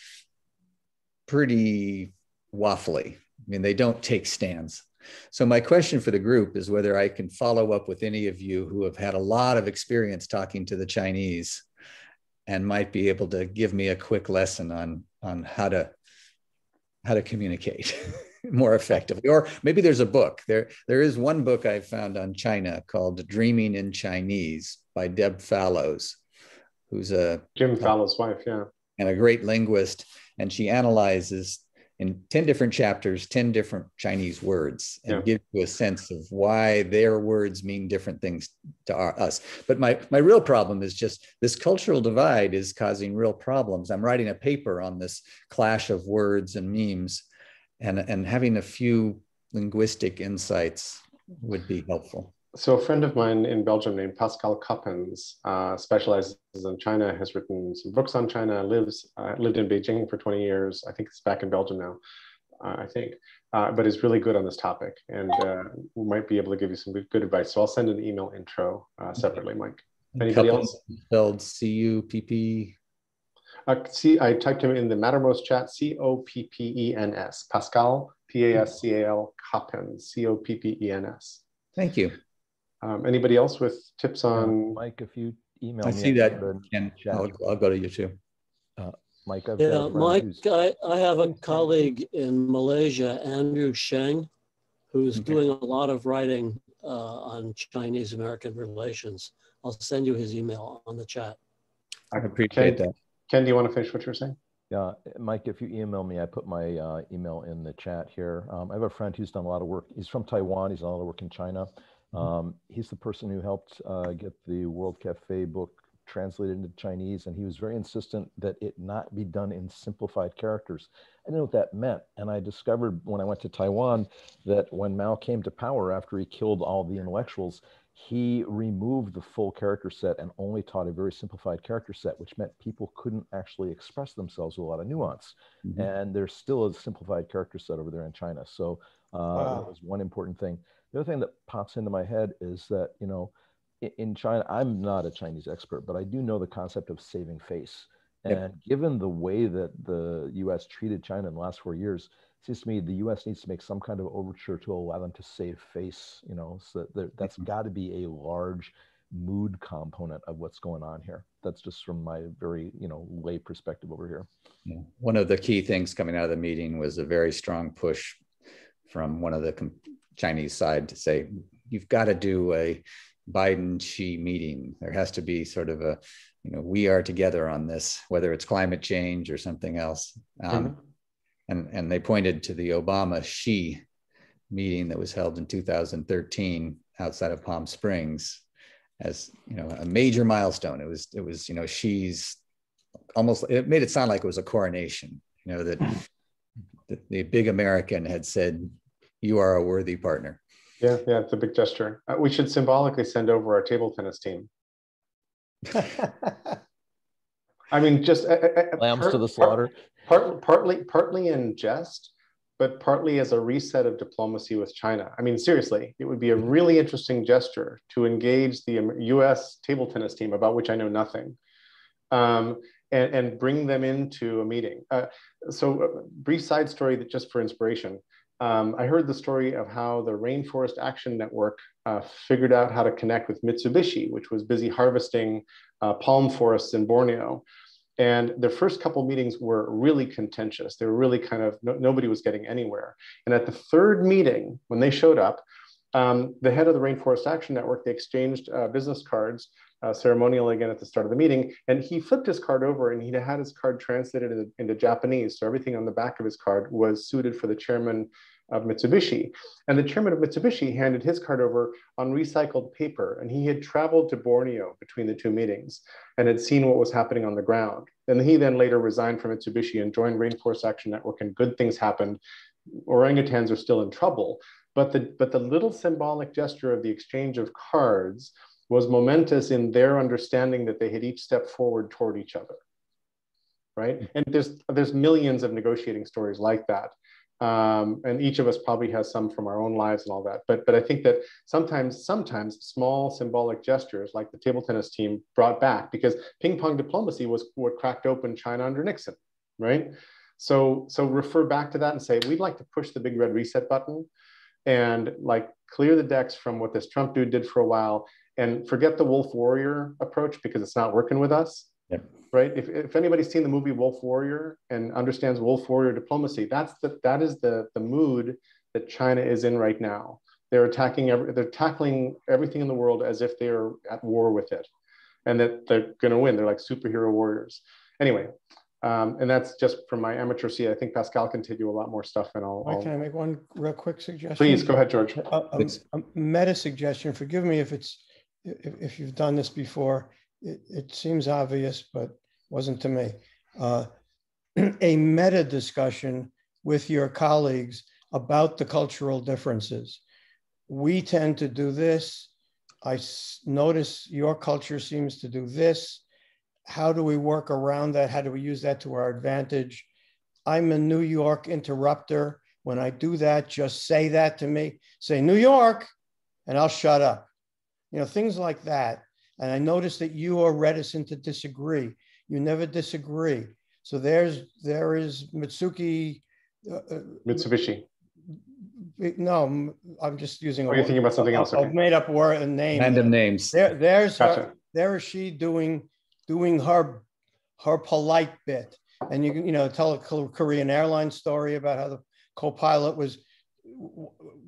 pretty waffly. I mean, they don't take stands. So, my question for the group is whether I can follow up with any of you who have had a lot of experience talking to the Chinese and might be able to give me a quick lesson on, on how to how to communicate *laughs* more effectively. Or maybe there's a book. There there is one book i found on china called dreaming in chinese by deb fallows who's a Jim Fallows' wife, yeah, and a great linguist, and she analyzes in 10 different chapters 10 different chinese words and yeah. gives you a sense of why their words mean different things to our, us. But my my real problem is just this cultural divide is causing real problems. I'm writing a paper on this clash of words and memes and and having a few linguistic insights would be helpful so a friend of mine in Belgium named Pascal Coppens uh, specializes in China, has written some books on China, lives uh, lived in Beijing for 20 years. I think he's back in Belgium now, uh, I think, uh, but is really good on this topic and uh, might be able to give you some good, good, advice. So I'll send an email intro uh, separately, Mike. Anybody else? Spelled C-U-P-P. See, I typed him in the Mattermost chat, C-O-P-P-E-N-S, Pascal, P-A-S-C-A-L, Coppens, C-O-P-P-E-N-S. Thank you. Um, anybody else with tips on? Mike, if you email I me. see that. Ken, I'll, I'll, go to you too. Uh, Mike, I've yeah, Mike, I, I have a colleague in Malaysia, Andrew Sheng, who's okay. doing a lot of writing uh, on Chinese American relations. I'll send you his email on the chat. I appreciate Ken, that. Ken, do you want to finish what you're saying? Yeah, Mike, if you email me, I put my uh, email in the chat here. Um, I have a friend who's done a lot of work. He's from Taiwan. He's done a lot of work in China. Mm-hmm. Um, he's the person who helped uh, get the World Cafe book translated into Chinese, and he was very insistent that it not be done in simplified characters. I didn't know what that meant, and I discovered when I went to Taiwan that when Mao came to power after he killed all the intellectuals, he removed the full character set and only taught a very simplified character set, which meant people couldn't actually express themselves with a lot of nuance. Mm-hmm. And there's still a simplified character set over there in China. So uh, wow. that was one important thing. The other thing that pops into my head is that, you know, in China, I'm not a Chinese expert, but I do know the concept of saving face. And yep. given the way that the US treated China in the last four years, seems to me the US needs to make some kind of overture to allow them to save face, you know, so that that's mm-hmm. got to be a large mood component of what's going on here. That's just from my very, you know, lay perspective over here. Yeah. One of the key things coming out of the meeting was a very strong push from one of the Chinese side to say, you've got to do a Biden Xi meeting. There has to be sort of a, you know, we are together on this, whether it's climate change or something else. Um, mm-hmm. And, and they pointed to the Obama Xi meeting that was held in 2013 outside of Palm Springs as you know a major milestone. It was it was you know Xi's almost it made it sound like it was a coronation. You know that *laughs* the, the big American had said, "You are a worthy partner." Yeah, yeah, it's a big gesture. Uh, we should symbolically send over our table tennis team. *laughs* I mean, just uh, uh, uh lambs part, to the slaughter. Part, part, partly, partly in jest, but partly as a reset of diplomacy with China. I mean, seriously, it would be a really interesting gesture to engage the U.S. table tennis team, about which I know nothing, um, and, and, bring them into a meeting. Uh, so, brief side story that just for inspiration. Um, I heard the story of how the Rainforest Action Network uh, figured out how to connect with Mitsubishi, which was busy harvesting uh, palm forests in Borneo. And the first couple meetings were really contentious. They were really kind of, no, nobody was getting anywhere. And at the third meeting, when they showed up, um, the head of the Rainforest Action Network, they exchanged uh, business cards uh, ceremonially again at the start of the meeting. And he flipped his card over and he had his card translated into, into Japanese. So everything on the back of his card was suited for the chairman of Mitsubishi. And the chairman of Mitsubishi handed his card over on recycled paper. And he had traveled to Borneo between the two meetings and had seen what was happening on the ground. And he then later resigned from Mitsubishi and joined Rainforest Action Network, and good things happened. Orangutans are still in trouble. But the, but the little symbolic gesture of the exchange of cards was momentous in their understanding that they had each stepped forward toward each other right and there's there's millions of negotiating stories like that um, and each of us probably has some from our own lives and all that. But but I think that sometimes sometimes small symbolic gestures like the table tennis team brought back because ping pong diplomacy was what cracked open China under Nixon, right? So so refer back to that and say we'd like to push the big red reset button and like clear the decks from what this Trump dude did for a while and forget the wolf warrior approach because it's not working with us. Yep right? If, if anybody's seen the movie Wolf Warrior and understands Wolf Warrior diplomacy, that's the, that is the, the mood that China is in right now. They're attacking, every, they're tackling everything in the world as if they're at war with it and that they're going to win. They're like superhero warriors. Anyway, um, and that's just from my amateur seat. I think Pascal can tell you a lot more stuff and I'll, I'll... Can I make one real quick suggestion? Please, go ahead, George. A, a, a meta suggestion, forgive me if it's, if, if you've done this before, it, it seems obvious, but wasn't to me, uh, *clears throat* a meta discussion with your colleagues about the cultural differences. We tend to do this. I notice your culture seems to do this. How do we work around that? How do we use that to our advantage? I'm a New York interrupter. When I do that, just say that to me. Say New York, and I'll shut up. You know, things like that. And I notice that you are reticent to disagree. You never disagree. So there's there is Mitsuki. Uh, uh Mitsubishi. No, I'm just using. Oh, you're thinking about something else. Okay. I've made up word and name. Random names. There, there's gotcha. her, there is she doing doing her her polite bit, and you can you know tell a Korean airline story about how the co-pilot was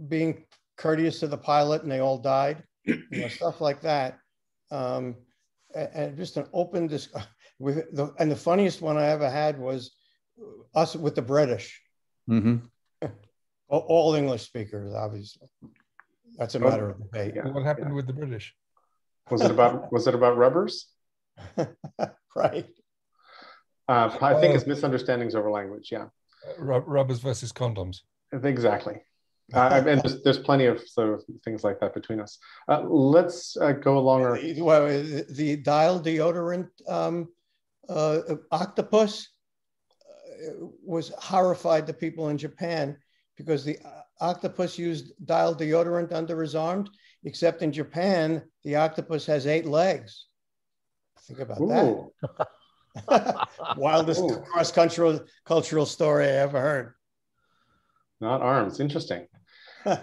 being courteous to the pilot and they all died, you know, stuff like that. Um, and just an open discussion *laughs* with the, and the funniest one I ever had was us with the British. Mm-hmm. *laughs* All English speakers, obviously. That's a matter of debate. Yeah. What happened yeah. with the British? Was it about was it about rubbers? *laughs* right. Uh, I think it's misunderstandings over language. Yeah. Uh, rubbers versus condoms. Exactly. Uh, and there's, there's, plenty of sort of things like that between us. Uh, let's uh, go along. Our... Well, the dial deodorant um, uh, octopus uh, was horrified the people in Japan because the uh, octopus used dial deodorant under his arms, except in Japan, the octopus has eight legs. Think about Ooh. that. *laughs* Wildest cross cultural cultural story I ever heard. Not arms. Interesting.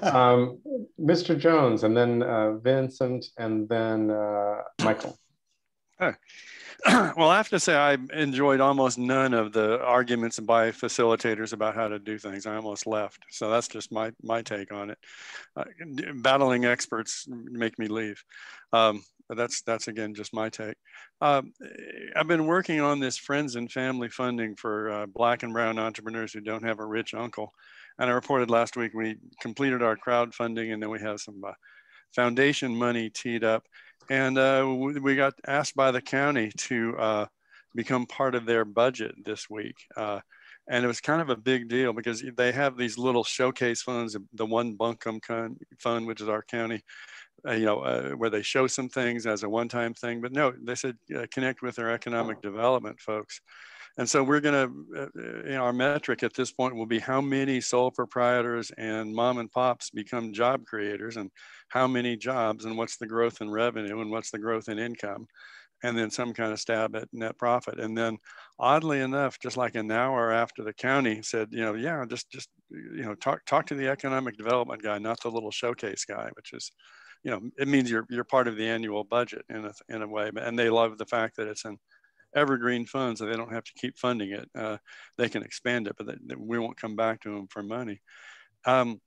Um, Mr. Jones, and then uh, Vincent, and then uh, Michael. *clears throat* well, I have to say I enjoyed almost none of the arguments by facilitators about how to do things. I almost left. So that's just my my take on it. Uh, battling experts make me leave. Um, but that's that's again just my take. Uh, I've been working on this friends and family funding for uh, black and brown entrepreneurs who don't have a rich uncle, and I reported last week we completed our crowdfunding, and then we have some uh, foundation money teed up, and uh, we got asked by the county to uh, become part of their budget this week. Uh, and it was kind of a big deal because they have these little showcase funds, the one Buncombe fund, which is our county, uh, you know, uh, where they show some things as a one-time thing. But no, they said connect with their economic development folks. And so we're going to, uh, you know, our metric at this point will be how many sole proprietors and mom and pops become job creators and how many jobs and what's the growth in revenue and what's the growth in income and then some kind of stab at net profit. And then oddly enough, just like an hour after the county said, you know, yeah, just, just, you know, talk, talk to the economic development guy, not the little showcase guy, which is, you know, it means you're, you're part of the annual budget in a, in a way. And they love the fact that it's an evergreen fund, so they don't have to keep funding it. Uh, they can expand it, but they, we won't come back to them for money. Um,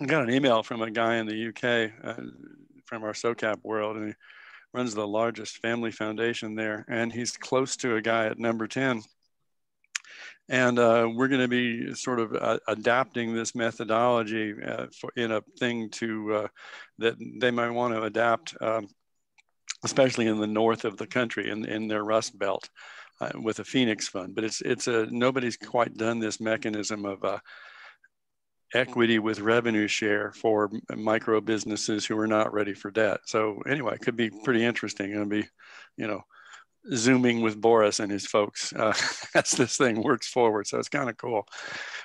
I got an email from a guy in the UK uh, from our SOCAP world, and he runs the largest family foundation there, and he's close to a guy at number 10. And uh, we're going to be sort of uh, adapting this methodology uh, for, in a thing to uh, that they might want to adapt, um, especially in the north of the country, in, in their Rust Belt. Uh, with a Phoenix fund, but it's it's a nobody's quite done this mechanism of uh, equity with revenue share for micro businesses who are not ready for debt. So anyway, it could be pretty interesting. It'll be, you know, zooming with Boris and his folks uh, *laughs* as this thing works forward. So it's kind of cool,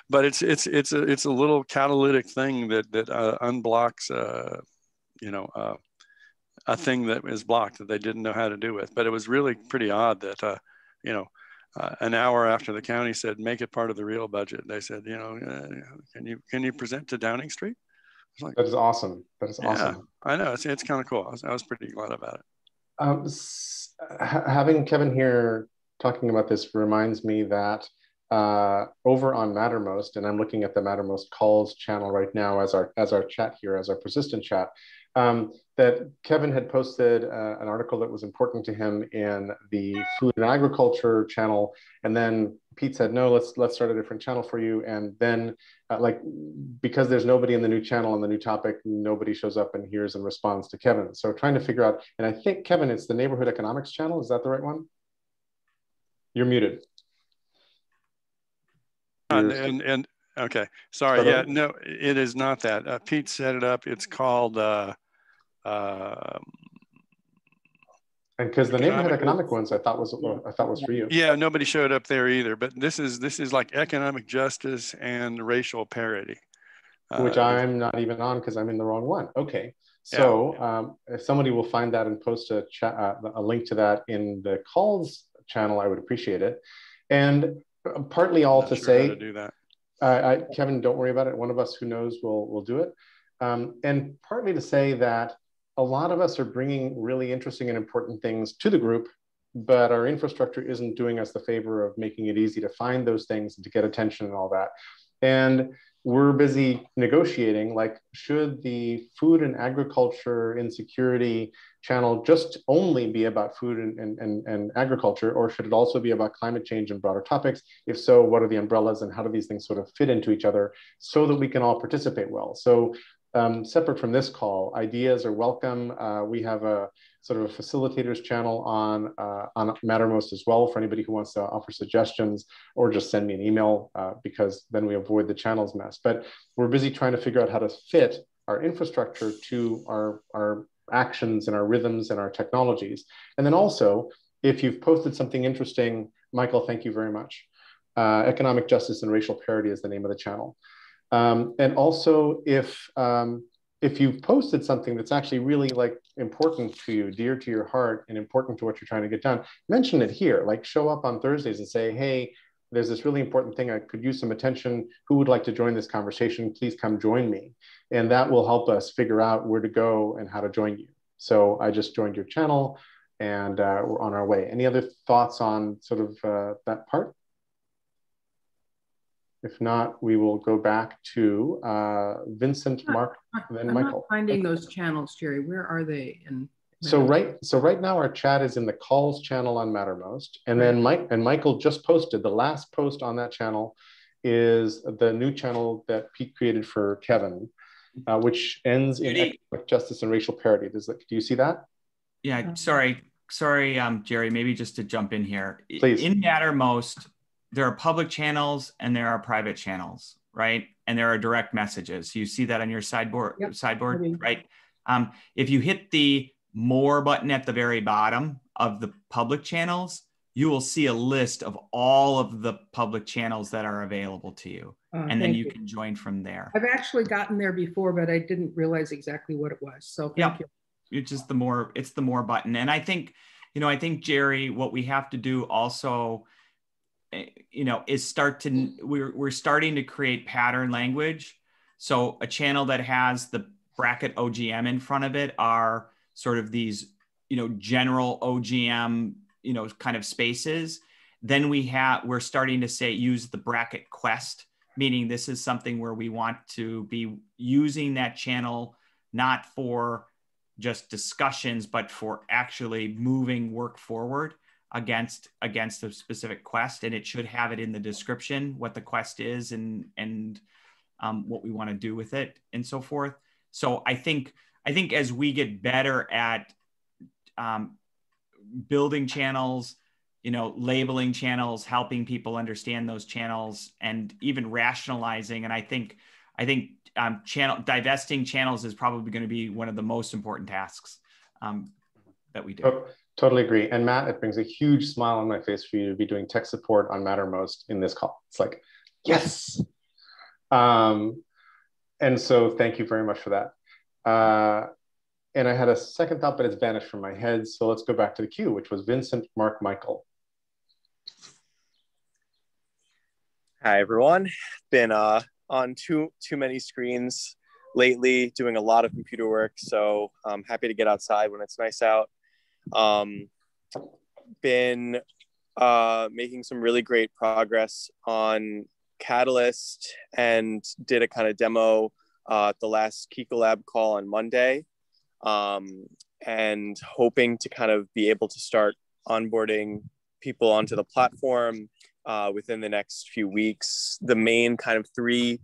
but it's it's it's a it's a little catalytic thing that that uh, unblocks, uh, you know, uh, a thing that is blocked that they didn't know how to do with. But it was really pretty odd that uh, you know uh, an hour after the county said make it part of the real budget they said you know uh, can you can you present to downing street? Like, that is awesome. That is yeah, awesome. I know. It's, it's kind of cool. I was, I was, pretty glad about it. Um, having kevin here talking about this reminds me that uh, over on mattermost and i'm looking at the mattermost calls channel right now as our as our chat here as our persistent chat um, that Kevin had posted uh, an article that was important to him in the food and agriculture channel, and then Pete said, "No, let's let's start a different channel for you." And then, uh, like, because there's nobody in the new channel on the new topic, nobody shows up and hears and responds to Kevin. So trying to figure out, and I think Kevin, it's the neighborhood economics channel. Is that the right one? You're muted. and, and, and okay, sorry. Yeah, no, it is not that. Uh, Pete set it up. It's called. Uh, um, and because the neighborhood economic ones, I thought was I thought was for you. Yeah, nobody showed up there either. But this is this is like economic justice and racial parity, which uh, I'm not even on because I'm in the wrong one. Okay, so yeah. um, if somebody will find that and post a chat uh, a link to that in the calls channel, I would appreciate it. And uh, partly all to sure say, to do that. I, Kevin, don't worry about it. One of us who knows will will do it. Um, and partly to say that a lot of us are bringing really interesting and important things to the group, but our infrastructure isn't doing us the favor of making it easy to find those things and to get attention and all that. And we're busy negotiating like should the food and agriculture insecurity channel just only be about food and, and, and, and, agriculture or should it also be about climate change and broader topics? If so what are the umbrellas and how do these things sort of fit into each other so that we can all participate well? So um, separate from this call, ideas are welcome. Uh, we have a sort of a facilitators channel on, uh, on Mattermost as well for anybody who wants to offer suggestions or just send me an email uh, because then we avoid the channels mess. But we're busy trying to figure out how to fit our infrastructure to our, our actions and our rhythms and our technologies. And then also, if you've posted something interesting, Michael, thank you very much. Uh, economic justice and racial parity is the name of the channel. Um, and also if, um, if you've posted something that's actually really like important to you, dear to your heart and important to what you're trying to get done, mention it here, like show up on Thursdays and say, hey, there's this really important thing. I could use some attention. Who would like to join this conversation? Please come join me. And that will help us figure out where to go and how to join you. So I just joined your channel and uh, we're on our way. Any other thoughts on sort of uh, that part? If not, we will go back to uh, Vincent, Mark, then I'm Michael. finding those channels, Jerry. Where are they? In so right, so right now our chat is in the calls channel on Mattermost, and then Mike and Michael just posted the last post on that channel is the new channel that Pete created for Kevin, uh, which ends in Judy. economic justice and racial parity. Does that, do you see that? Yeah, sorry, sorry, um, Jerry. Maybe just to jump in here. I- Please. In Mattermost, there are public channels and there are private channels, right? And there are direct messages. You see that on your sideboard, Yep. sideboard, Mhm. right? Um, if you hit the more button at the very bottom of the public channels, you will see a list of all of the public channels that are available to you, Uh, and then thank you can join from there. I've actually gotten there before, but I didn't realize exactly what it was. So thank you. it's just the more it's the more button and i think you know i think jerry what we have to do also you know is start to we're, we're starting to create pattern language. So a channel that has the bracket ogm in front of it are sort of these you know general ogm you know kind of spaces. Then we have we're starting to say use the bracket quest meaning this is something where we want to be using that channel not for just discussions, but for actually moving work forward against against a specific quest. And it should have it in the description what the quest is and and um, what we want to do with it and so forth. So I think I think as we get better at um, building channels, you know, labeling channels, helping people understand those channels, and even rationalizing. And I think I think um, channel divesting channels is probably going to be one of the most important tasks um, that we do. Totally agree. And Matt, it brings a huge smile on my face for you to be doing tech support on Mattermost in this call. It's like, yes. Um, and so thank you very much for that. Uh, and I had a second thought, but it's vanished from my head. So let's go back to the queue, which was Vincent, Mark, Michael. Hi everyone. Been uh, on too too many screens lately, doing a lot of computer work. So I'm happy to get outside when it's nice out. Um, been uh, making some really great progress on Catalyst and did a kind of demo uh, at the last Kiko Lab call on Monday, um, and hoping to kind of be able to start onboarding people onto the platform uh, within the next few weeks. The main kind of three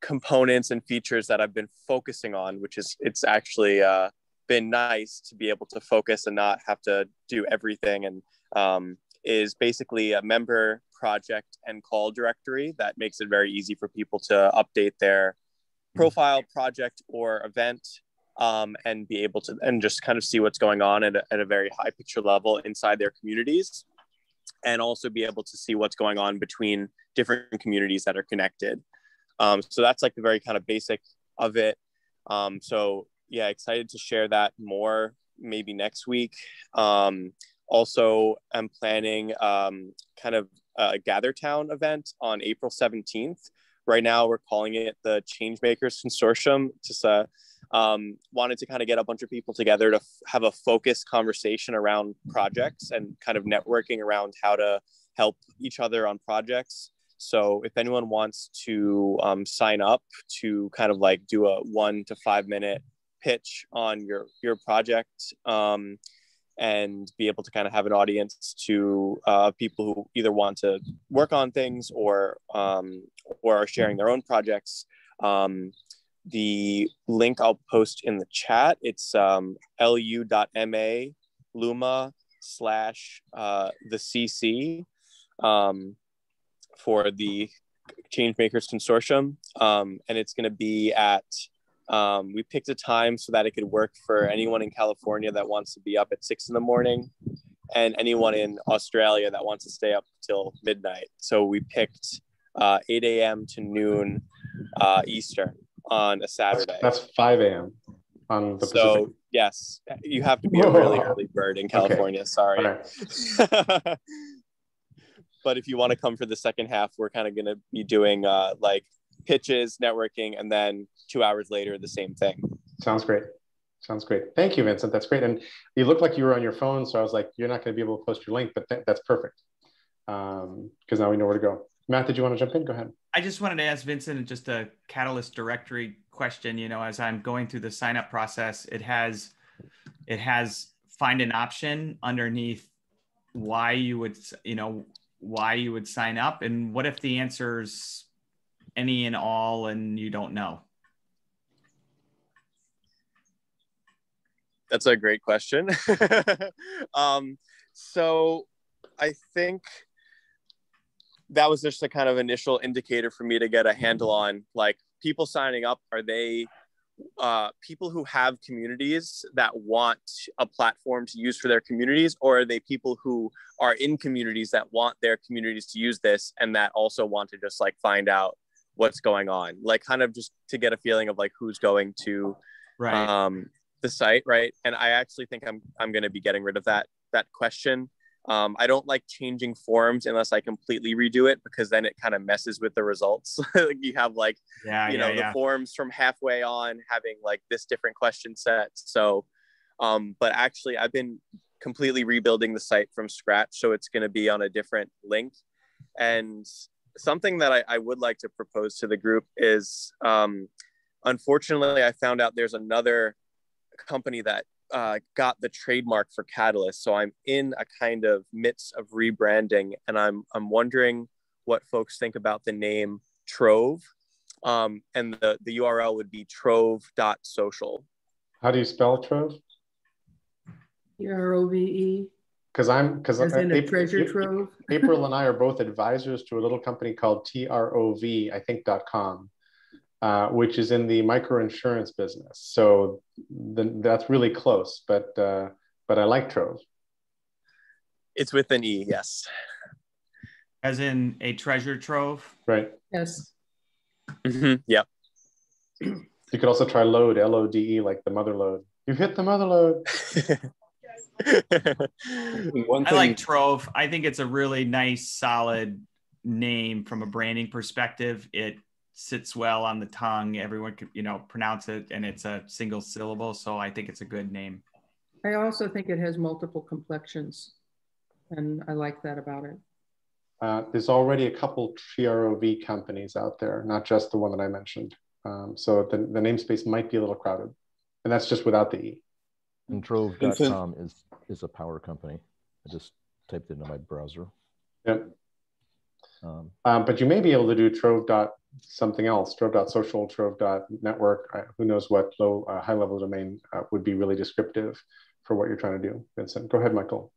components and features that I've been focusing on, which is it's actually uh, been nice to be able to focus and not have to do everything, and um, is basically a member project and call directory that makes it very easy for people to update their profile, project, or event. Um, and be able to and just kind of see what's going on at a, at a very high picture level inside their communities and also be able to see what's going on between different communities that are connected. Um, so that's like the very kind of basic of it. Um, so yeah, excited to share that more maybe next week. Um, also, I'm planning um, kind of a Gather Town event on April 17th. Right now, we're calling it the Changemakers Consortium. Just uh, um, wanted to kind of get a bunch of people together to f- have a focused conversation around projects and kind of networking around how to help each other on projects. So if anyone wants to um, sign up to kind of like do a one to five minute pitch on your your project um, and be able to kind of have an audience to uh, people who either want to work on things or um, or are sharing their own projects. Um, the link I'll post in the chat. It's um, lu.ma luma slash uh, the CC um, for the Changemakers Consortium. Um, and it's going to be at, um, we picked a time so that it could work for anyone in California that wants to be up at six in the morning and anyone in Australia that wants to stay up till midnight. So we picked uh, 8 a.m. to noon uh, Eastern on a Saturday. That's 5 a.m. on the so Pacific. yes, you have to be a really early bird in California. Sorry. All right. *laughs* but if you want to come for the second half, we're kind of going to be doing uh, like pitches, networking, and then two hours later, the same thing. Sounds great. Sounds great. Thank you, Vincent. That's great. And you looked like you were on your phone, so I was like, you're not going to be able to post your link, but th- that's perfect because um, now we know where to go. Matt, did you want to jump in? Go ahead. I just wanted to ask Vincent just a Catalyst directory question. You know, as I'm going through the sign up process, it has it has find an option underneath why you would you know why you would sign up and what if the answer's any and all and you don't know? That's a great question. *laughs* um, so I think that was just a kind of initial indicator for me to get a handle on like people signing up are they uh, people who have communities that want a platform to use for their communities or are they people who are in communities that want their communities to use this and that also want to just like find out what's going on like kind of just to get a feeling of like who's going to Right. um, the site right? And i actually think i'm i'm going to be getting rid of that that question. Um, i don't like changing forms unless i completely redo it because then it kind of messes with the results. *laughs* Like you have like yeah, you yeah, know yeah. the forms from halfway on having like this different question set. So um, but actually i've been completely rebuilding the site from scratch so it's going to be on a different link. And something that I, I would like to propose to the group is um, unfortunately i found out there's another company that uh, got the trademark for catalyst. So i'm in a kind of midst of rebranding and i'm i'm wondering what folks think about the name trove. Um, and the, the url would be trove.social How do you spell Trove? T R O V E, Because I'm because as in a treasure trove. April and I are *laughs* both advisors to a little company called TROV, I think .com, uh, which is in the microinsurance business. So the, that's really close, but uh, but I like Trove. it's with an e yes As in a treasure trove. Right. Yes. Mhm, yep You could also try lode, L O D E, like the mother lode. You've hit the mother lode. *laughs* *laughs* One I like Trove. I think it's a really nice, solid name from a branding perspective. It sits well on the tongue. Everyone could, you know, pronounce it, and it's a single syllable. So I think it's a good name. I also think it has multiple complexions. And I like that about it. Uh, there's already a couple TROV companies out there, not just the one that I mentioned. Um, so the, the namespace might be a little crowded. And that's just without the E. And Trove.com is is a power company. I just typed it into my browser. Yep. Um, Um, but you may be able to do Trove dot something else, Trove dot social, Trove dot network. Uh, who knows what low, uh, high level domain uh, would be really descriptive for what you're trying to do. Vincent, go ahead, Michael.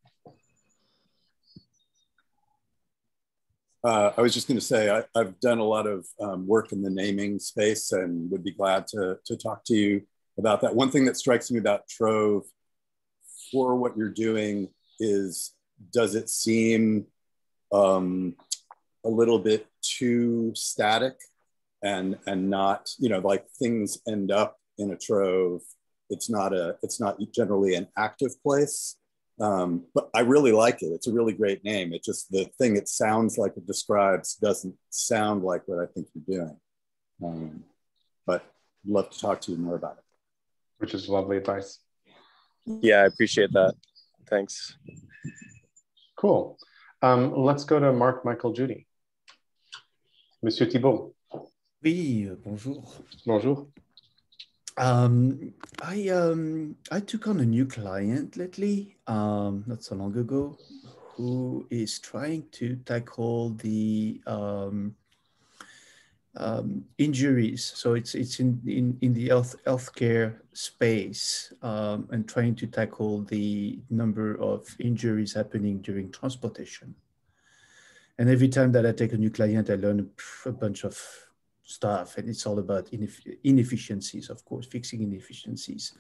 uh, I was just going to say I, I've done a lot of um, work in the naming space and would be glad to, to talk to you about that. One thing that strikes me about Trove for what you're doing is does it seem um, a little bit too static and and not you know like things end up in a trove it's not a it's not generally an active place. Um, but i really like it. It's a really great name. It just the thing it sounds like it describes doesn't sound like what i think you're doing. Um, but love to talk to you more about it Which is lovely advice. yeah i appreciate that thanks Cool. Um, let's go to Mark, Michael, Judy. Monsieur Thibault, Oui, euh, bonjour. bonjour. Um, I um, I took on a new client lately, um, not so long ago, who is trying to tackle the um, um, injuries. So it's it's in in, in the health healthcare space um, and trying to tackle the number of injuries happening during transportation. And every time that I take a new client, I learn a bunch of stuff, and it's all about ineff- inefficiencies, of course, fixing inefficiencies.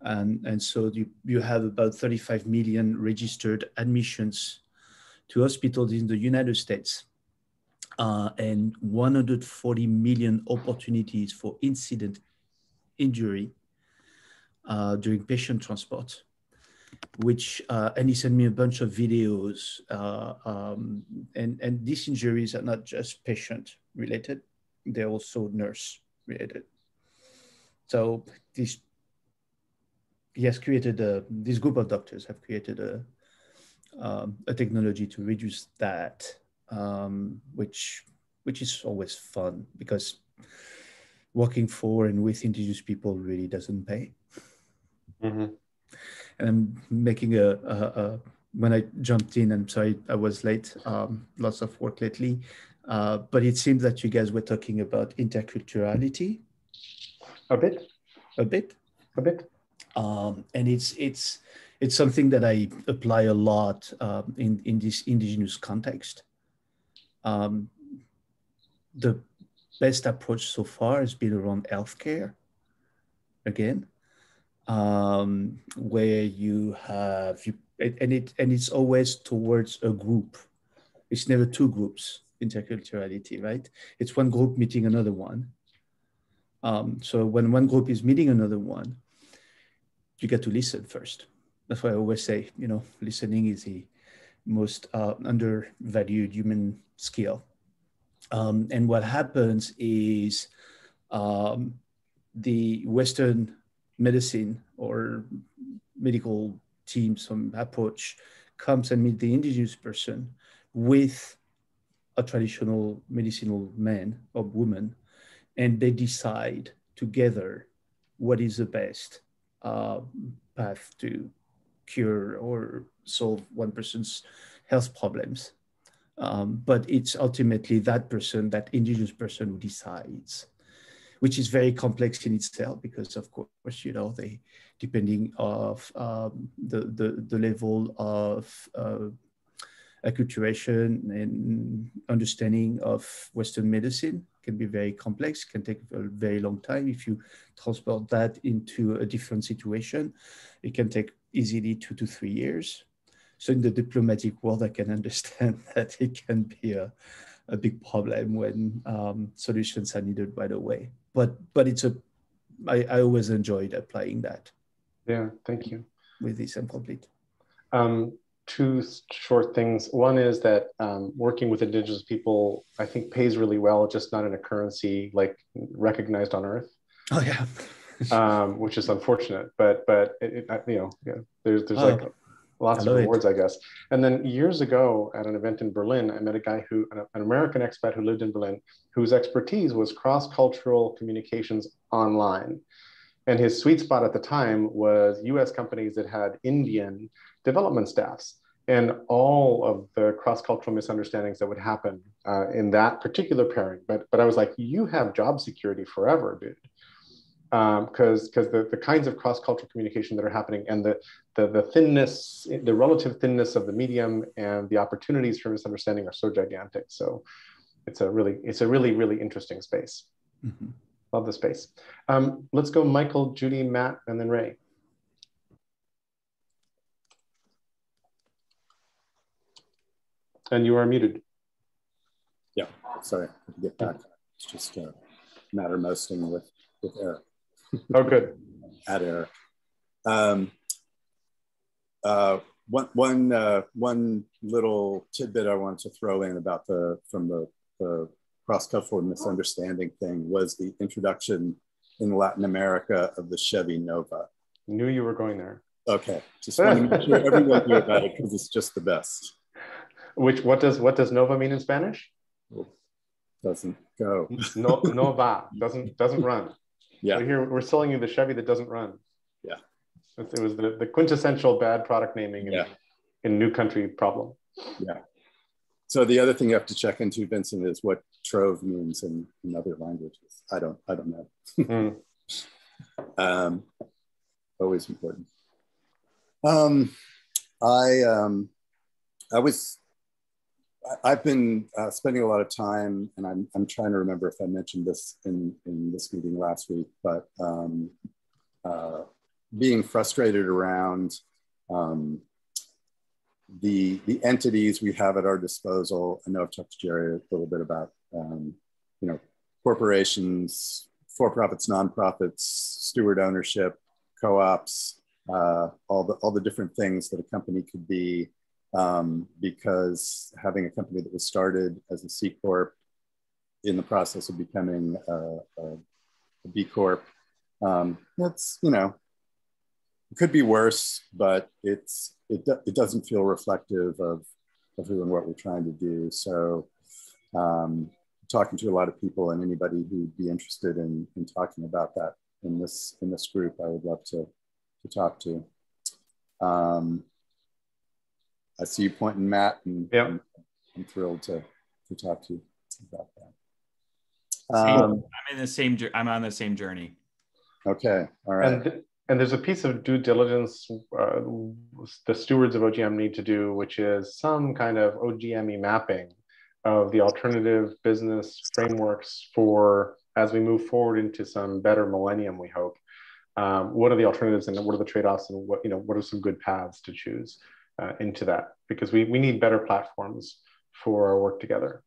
And, and so you, you have about 35 million registered admissions to hospitals in the United States uh, and 140 million opportunities for incident injury uh, during patient transport which uh, and he sent me a bunch of videos uh, um, and and these injuries are not just patient related they're also nurse related. So this he has created a this group of doctors have created a um, a technology to reduce that um, which which is always fun because working for and with indigenous people really doesn't pay Mhm. and I'm making a, a, a when I jumped in. I'm sorry I was late. Um, lots of work lately. uh, but it seems that you guys were talking about interculturality. A bit. A bit. A bit. Um, and it's it's it's something that I apply a lot um, in in this indigenous context. Um, the best approach so far has been around healthcare. Again, um, where you have you and it and it's always towards a group. It's never two groups interculturality, right? It's one group meeting another one. Um, so when one group is meeting another one, you get to listen first. That's why I always say, you know, listening is the most uh, undervalued human skill. Um, and what happens is um, the Western medicine or medical team, some approach comes and meet the indigenous person with a traditional medicinal man or woman, and they decide together what is the best uh, path to cure or solve one person's health problems. Um, but it's ultimately that person, that indigenous person who decides, which is very complex in itself because of course, you know, they, depending of um, the, the, the level of uh, acculturation and understanding of Western medicine can be very complex, can take a very long time. If you transport that into a different situation, it can take easily two to three years. So in the diplomatic world, I can *laughs* understand that it can be a, a big problem when um, solutions are needed right away. But but it's a I, I always enjoyed applying that. Yeah, thank you. With this and complete. Um, two short things. One is that um, working with indigenous people, I think, pays really well, just not in a currency like recognized on Earth. Oh yeah. *laughs* um, which is unfortunate, but but it, it, you know, yeah, there's there's oh, like lots of rewards, it. I guess. And then years ago at an event in Berlin, I met a guy who, an, an American expat who lived in Berlin, whose expertise was cross-cultural communications online. And his sweet spot at the time was US companies that had Indian development staffs and all of the cross-cultural misunderstandings that would happen uh, in that particular pairing. But but I was like, you have job security forever, dude. Because um, because the, the kinds of cross-cultural communication that are happening and the, the the thinness, the relative thinness of the medium and the opportunities for misunderstanding are so gigantic. So it's a really it's a really really interesting space. Mm-hmm. Love the space. Um, let's go, Michael, Judy, Matt, and then Ray. And you are muted. Yeah, sorry, to get back. It's just a matter mosting with, with Eric. Oh, good. *laughs* At Eric. Um, uh, one, one, uh, one little tidbit I wanted to throw in about the, from the, the cross-cultural misunderstanding thing was the introduction in Latin America of the Chevy Nova. Knew you were going there. Okay, just want to make sure everyone knew about it because it's just the best. Which what does what does Nova mean in Spanish? Doesn't go. No, Nova doesn't doesn't run. Yeah. So here we're selling you the Chevy that doesn't run. Yeah. It was the, the quintessential bad product naming in, yeah. in new country problem. Yeah. So the other thing you have to check into, Vincent, is what trove means in, in other languages. I don't I don't know. mm. *laughs* um, always important. Um, I um, I was I've been uh, spending a lot of time, and I'm, I'm trying to remember if I mentioned this in, in this meeting last week, but um, uh, being frustrated around um, the, the entities we have at our disposal. I know I've talked to Jerry a little bit about, um, you know, corporations, for-profits, nonprofits, steward ownership, co-ops, uh, all, the, all the different things that a company could be um, because having a company that was started as a C Corp in the process of becoming a, a, a B Corp, um, that's, you know, it could be worse, but it's, it, it doesn't feel reflective of, of who and what we're trying to do. So um, talking to a lot of people and anybody who'd be interested in, in talking about that in this, in this group, I would love to, to talk to. Um, I see you pointing, Matt, and, yep. and I'm thrilled to, to talk to you. about that. Same, Um, I'm in the same. I'm on the same journey. okay, all right. And, and there's a piece of due diligence uh, the stewards of OGM need to do, which is some kind of OGME mapping of the alternative business frameworks for as we move forward into some better millennium, we hope. Um, what are the alternatives and what are the trade-offs and what, you know, what are some good paths to choose uh, into that? Because we, we need better platforms for our work together.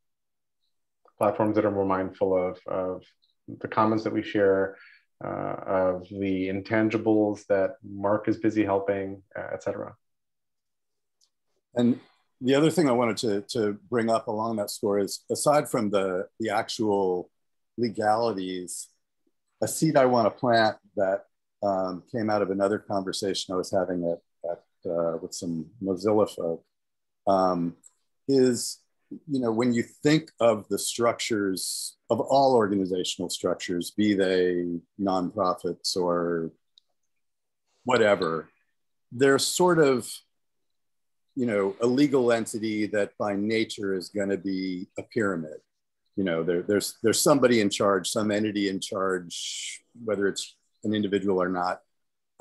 Platforms that are more mindful of, of the comments that we share, uh, of the intangibles that Mark is busy helping, uh, et cetera. And the other thing I wanted to, to bring up along that score is aside from the, the actual legalities, a seed I want to plant that um, came out of another conversation I was having at, uh, with some Mozilla folk um, is, you know, when you think of the structures of all organizational structures, be they nonprofits or whatever, they're sort of you know, a legal entity that by nature is going to be a pyramid. You know, there, there's there's somebody in charge, some entity in charge, whether it's an individual or not,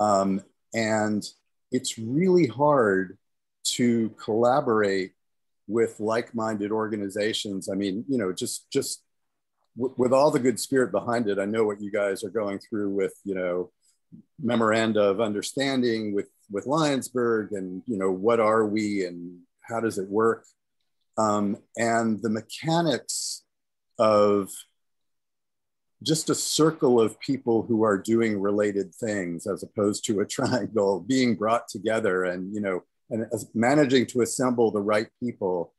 um, and it's really hard to collaborate with like-minded organizations. I mean, you know, just just w- with all the good spirit behind it, I know what you guys are going through with, you know, memoranda of understanding with with Lionsberg and you know what are we and how does it work um, and the mechanics of just a circle of people who are doing related things as opposed to a *laughs* triangle being brought together and you know and managing to assemble the right people.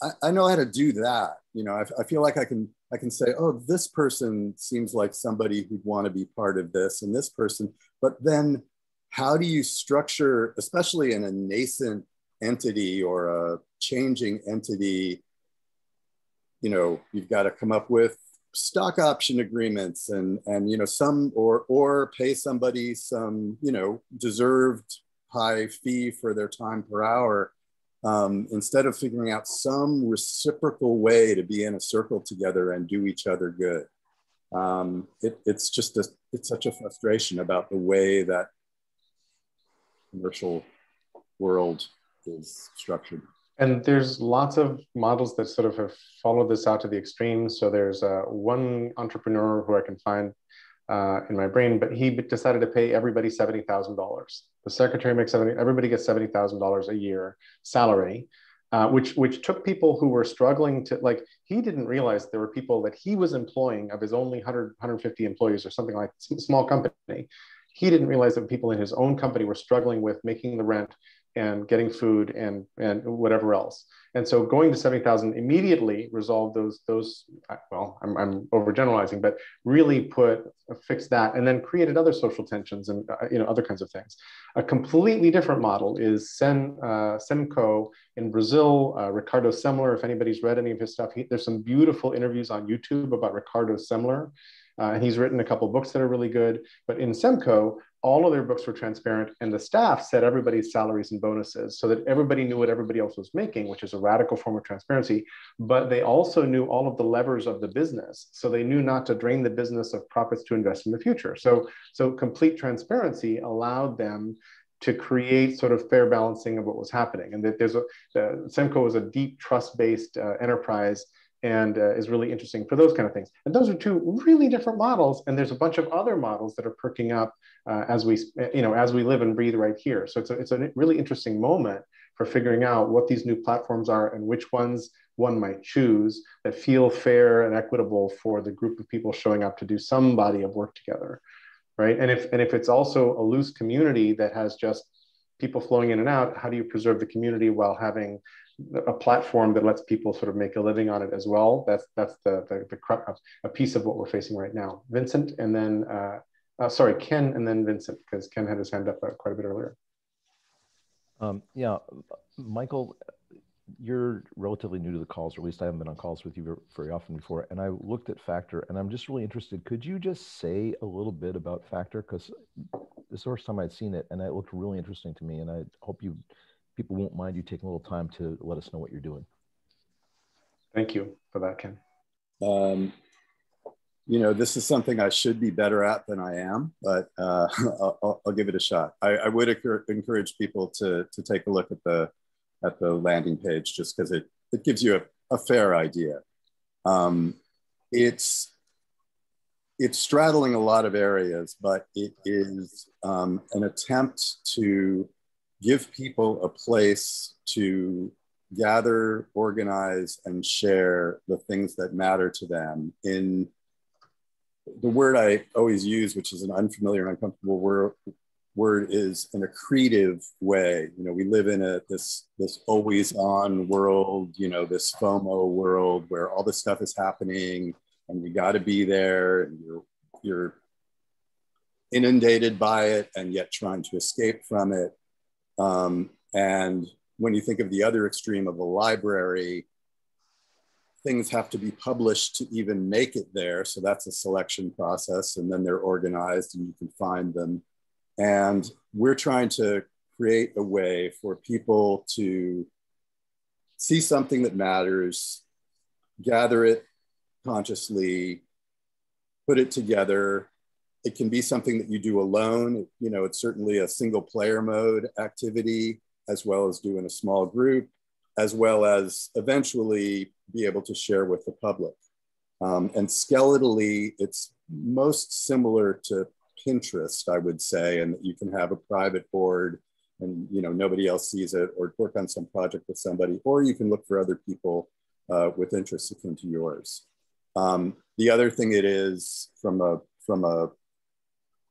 I, I know how to do that you know I, I feel like i can i can say oh this person seems like somebody who'd want to be part of this and this person but then how do you structure, especially in a nascent entity or a changing entity, you know, you've got to come up with stock option agreements and and you know some or or pay somebody some you know deserved high fee for their time per hour um, instead of figuring out some reciprocal way to be in a circle together and do each other good um, it, it's just a, it's such a frustration about the way that commercial world is structured. And there's lots of models that sort of have followed this out to the extreme. So there's uh, one entrepreneur who I can find uh, in my brain, but he decided to pay everybody seventy thousand dollars. The secretary makes seventy. Everybody gets seventy thousand dollars a year salary, uh, which which took people who were struggling to like. He didn't realize there were people that he was employing of his only 100, 150 employees or something like small company he didn't realize that people in his own company were struggling with making the rent and getting food and and whatever else. And so going to 70,000 immediately resolved those those well I'm, I'm overgeneralizing but really put fix that and then created other social tensions and uh, you know other kinds of things. A completely different model is Sen uh, Semco in Brazil. Uh, Ricardo Semler, if anybody's read any of his stuff, he, there's some beautiful interviews on YouTube about Ricardo Semler. Uh, and he's written a couple books that are really good. But in Semco, all of their books were transparent, and the staff set everybody's salaries and bonuses so that everybody knew what everybody else was making, which is a radical form of transparency. But they also knew all of the levers of the business, so they knew not to drain the business of profits to invest in the future. So, so complete transparency allowed them to create sort of fair balancing of what was happening. And that there's a uh, Semco was a deep trust-based uh, enterprise and uh, is really interesting for those kind of things. And those are two really different models. And there's a bunch of other models that are perking up uh, as we, you know, as we live and breathe right here. So it's a, it's a really interesting moment for figuring out what these new platforms are and which ones one might choose that feel fair and equitable for the group of people showing up to do some body of work together, right? And if and if it's also a loose community that has just people flowing in and out, how do you preserve the community while having a platform that lets people sort of make a living on it as well. That's that's the the, the a piece of what we're facing right now. Vincent, and then uh, uh, sorry, Ken, and then Vincent, because Ken had his hand up uh, quite a bit earlier. Um, yeah, Michael, you're relatively new to the calls, or at least I haven't been on calls with you very often before. And I looked at Factor, and I'm just really interested. Could you just say a little bit about Factor? Because this is the first time I'd seen it, and it looked really interesting to me. And I hope you people won't mind you taking a little time to let us know what you're doing. Thank you for that, Ken. um, you know, this is something I should be better at than I am, but uh, *laughs* I'll, I'll, give it a shot. I, I, would encourage people to, to take a look at the, at the landing page just because it, it gives you a, a fair idea. Um, it's, it's straddling a lot of areas, but it is um, an attempt to give people a place to gather, organize, and share the things that matter to them in the word I always use, which is an unfamiliar and uncomfortable word, word is an accretive way. You know, we live in a this this always on world, you know, this FOMO world where all this stuff is happening and you got to be there and you're you're inundated by it and yet trying to escape from it. Um, and when you think of the other extreme of a library, things have to be published to even make it there. So that's a selection process, and then they're organized and you can find them. And we're trying to create a way for people to see something that matters, gather it consciously, put it together. It can be something that you do alone. You know, it's certainly a single player mode activity, as well as doing a small group, as well as eventually be able to share with the public. Um, and skeletally, it's most similar to Pinterest, I would say, and you can have a private board and you know nobody else sees it, or work on some project with somebody, or you can look for other people uh, with interests akin to yours. Um, the other thing it is from a from a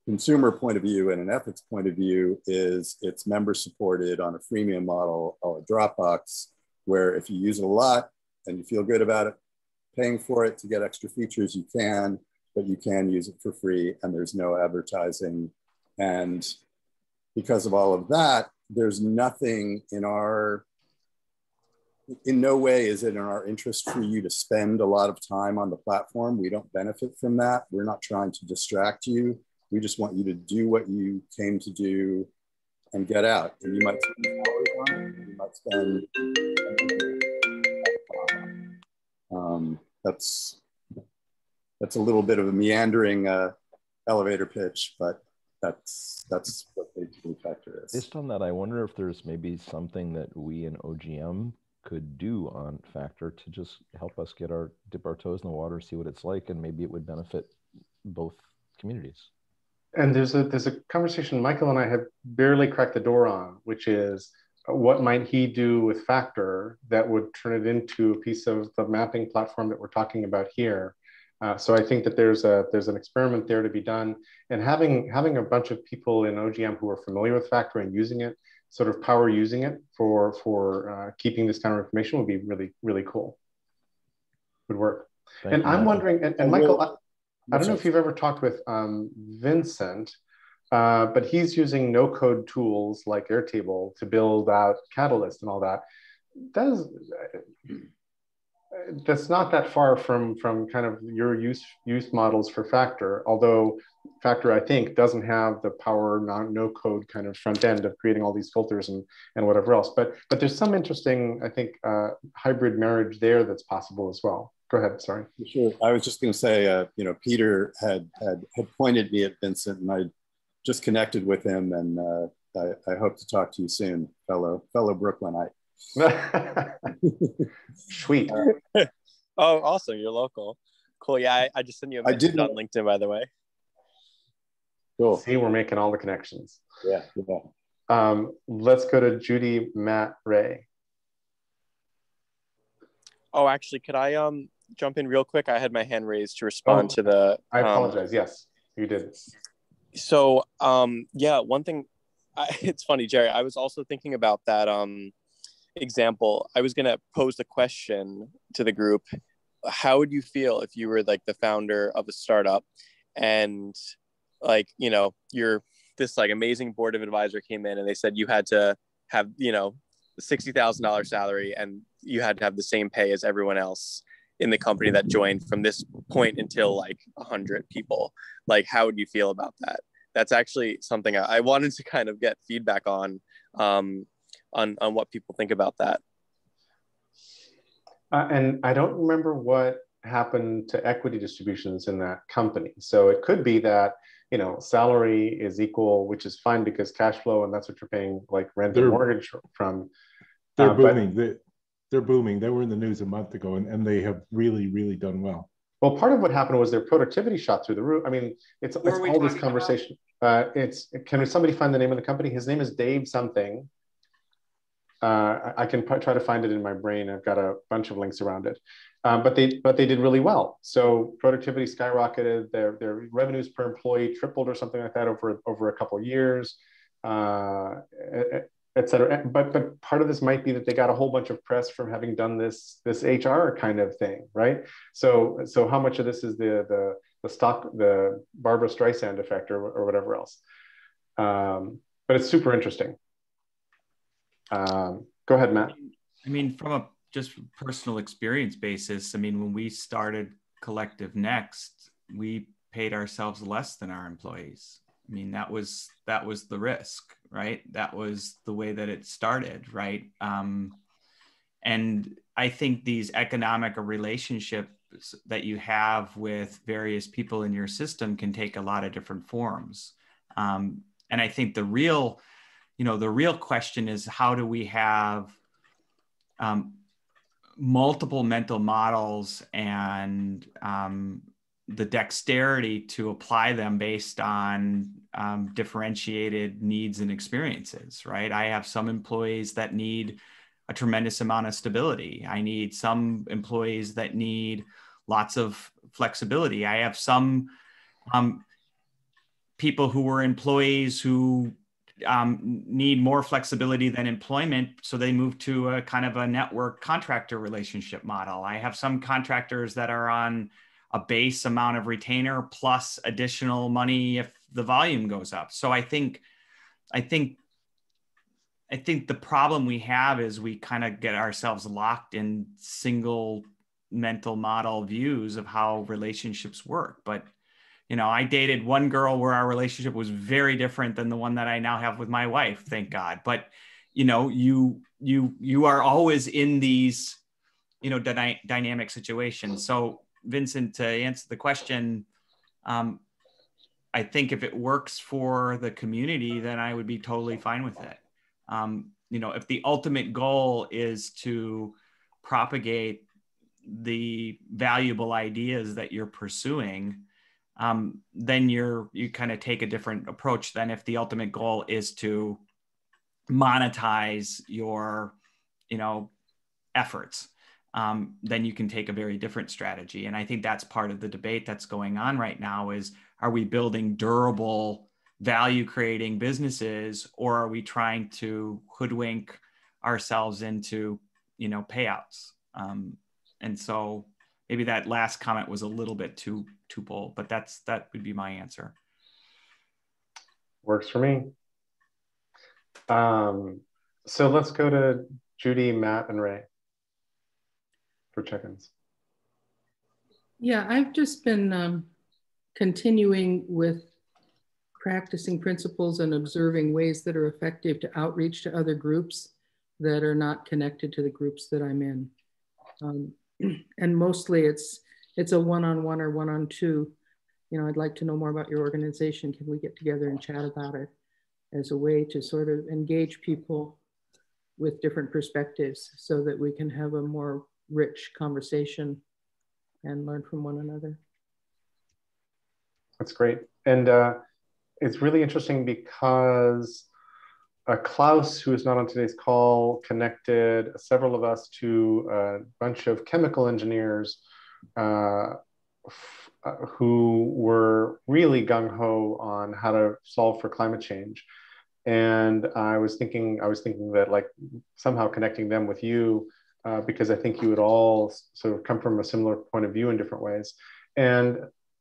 consumer point of view and an ethics point of view is it's member supported on a freemium model or a Dropbox, where if you use it a lot, and you feel good about it, paying for it to get extra features, you can, but you can use it for free and there's no advertising. And because of all of that, there's nothing in our, in no way is it in our interest for you to spend a lot of time on the platform. We don't benefit from that. We're not trying to distract you. We just want you to do what you came to do and get out. And you might spend hours on it, you might spend um, that's that's a little bit of a meandering uh, elevator pitch, but that's that's what factor is. Based on that, I wonder if there's maybe something that we in OGM could do on Factor to just help us get our dip our toes in the water, see what it's like, and maybe it would benefit both communities. And there's a there's a conversation Michael and I have barely cracked the door on, which is what might he do with Factor that would turn it into a piece of the mapping platform that we're talking about here? Uh, so I think that there's a there's an experiment there to be done, and having having a bunch of people in OGM who are familiar with Factor and using it, sort of power using it for for uh, keeping this kind of information would be really really cool. Would work. Thank and you, I'm Michael. wondering, and, and Michael, I, I, don't know if you've ever talked with um, Vincent uh, but he's using no code tools like Airtable to build out Catalyst and all that. That's, that's not that far from, from kind of your use, use models for Factor, although Factor, I think, doesn't have the power non, no code kind of front end of creating all these filters and, and whatever else. But, but there's some interesting, I think, uh, hybrid marriage there that's possible as well. Go ahead, sorry. Sure. I was just going to say, uh, you know, Peter had, had, had pointed me at Vincent and I just connected with him, and uh, I, I, hope to talk to you soon, fellow fellow Brooklynite. *laughs* Sweet. Uh, *laughs* oh, awesome! You're local. Cool. Yeah, I, I just sent you a message on LinkedIn, by the way. Cool. See, we're making all the connections. Yeah. yeah. Um, let's go to Judy, Matt, Ray. Oh, actually, could I um jump in real quick? I had my hand raised to respond oh, to the. I um, apologize. Um, yes, you did so um yeah one thing I, *laughs* it's funny jerry i was also thinking about that um example i was going to pose the question to the group how would you feel if you were like the founder of a startup and like you know you're this like amazing board of advisor came in and they said you had to have you know $60000 salary and you had to have the same pay as everyone else in the company that joined from this point until like 100 people like how would you feel about that that's actually something i, I wanted to kind of get feedback on um, on on what people think about that uh, and i don't remember what happened to equity distributions in that company. So it could be that you know salary is equal, which is fine because cash flow, and that's what you're paying like rent They're- and mortgage from. They're Uh, but- booming. They, they're booming. They were in the news a month ago, and, and they have really, really done well. Well, part of what happened was their productivity shot through the roof. I mean, it's, it's all this conversation. Uh, it's can somebody find the name of the company? His name is Dave something. Uh, I I can pr- try to find it in my brain. I've got a bunch of links around it, um, but they but they did really well. So productivity skyrocketed. Their their revenues per employee tripled or something like that over over a couple of years, uh, et- et cetera. But but part of this might be that they got a whole bunch of press from having done this this HR kind of thing, right? So so how much of this is the the the stock the Barbra Streisand effect or or whatever else? Um, but it's super interesting. Um, go ahead, Matt. I mean, from a just personal experience basis, I mean, when we started Collective Next, we paid ourselves less than our employees. I mean, that was that was the risk, right? That was the way that it started, right? Um, and I think these economic relationships that you have with various people in your system can take a lot of different forms. Um, and I think the real, you know, the real question is how do we have um, multiple mental models and um, the dexterity to apply them based on um, differentiated needs and experiences, right? I have some employees that need a tremendous amount of stability. I need some employees that need lots of flexibility. I have some um, people who were employees who um, need more flexibility than employment, so they move to a kind of a network contractor relationship model. I have some contractors that are on a base amount of retainer plus additional money if the volume goes up. So I think, I think, I think the problem we have is we kind of get ourselves locked in single mental model views of how relationships work. But you know, I dated one girl where our relationship was very different than the one that I now have with my wife, thank God. But you know, you you you are always in these, you know, dyna- dynamic situations. So, Vincent, to answer the question, um, I think if it works for the community, then I would be totally fine with it. Um, you know, if the ultimate goal is to propagate the valuable ideas that you're pursuing, um, then you're you kind of take a different approach than if the ultimate goal is to monetize your you know efforts um, then you can take a very different strategy. And i think that's part of the debate that's going on right now is are we building durable value creating businesses or are we trying to hoodwink ourselves into you know payouts? Um, and so maybe that last comment was a little bit too too bold but that's that would be my answer. Works for me. Um, so let's go to Judy, Matt, and Ray for check-ins. Yeah, I've just been um, continuing with practicing principles and observing ways that are effective to outreach to other groups that are not connected to the groups that I'm in. Um, *clears throat* and mostly it's it's a one-on-one or one-on-two. You know, I'd like to know more about your organization. Can we get together and chat about it as a way to sort of engage people with different perspectives so that we can have a more rich conversation and learn from one another. That's great. And uh, it's really interesting because uh, Klaus, who is not on today's call, connected several of us to a bunch of chemical engineers uh, uh, who were really gung ho on how to solve for climate change. And I was thinking, I was thinking that like somehow connecting them with you, uh, because I think you would all sort of come from a similar point of view in different ways. And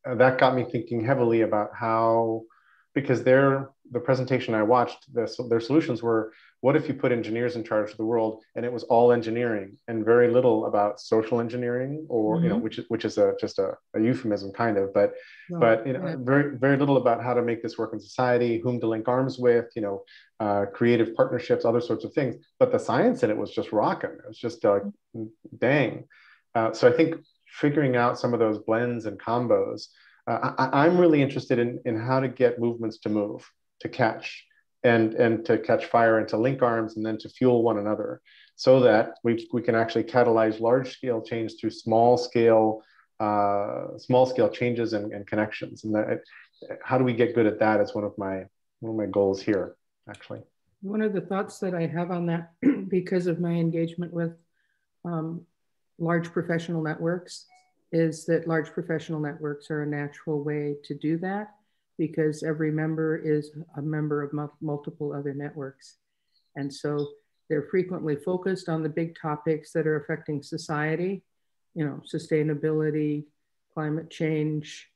uh, that got me thinking heavily about how because their the presentation I watched, the, their solutions were, what if you put engineers in charge of the world and it was all engineering and very little about social engineering or mm-hmm. you know which is which is a just a, a euphemism kind of but no, but you know yeah. very very little about how to make this work in society whom to link arms with you know uh, creative partnerships other sorts of things but the science in it was just rocking it was just like dang uh, so I think figuring out some of those blends and combos. Uh, I, I'm really interested in, in how to get movements to move, to catch, and, and to catch fire and to link arms and then to fuel one another so that we, we can actually catalyze large scale change through small scale uh, small scale changes and, and connections. And that how do we get good at that is one of my one of my goals here actually. One of the thoughts that i have on that *clears throat* because of my engagement with um, large professional networks is that large professional networks are a natural way to do that because every member is a member of multiple other networks. And so they're frequently focused on the big topics that are affecting society, you know, sustainability, climate change,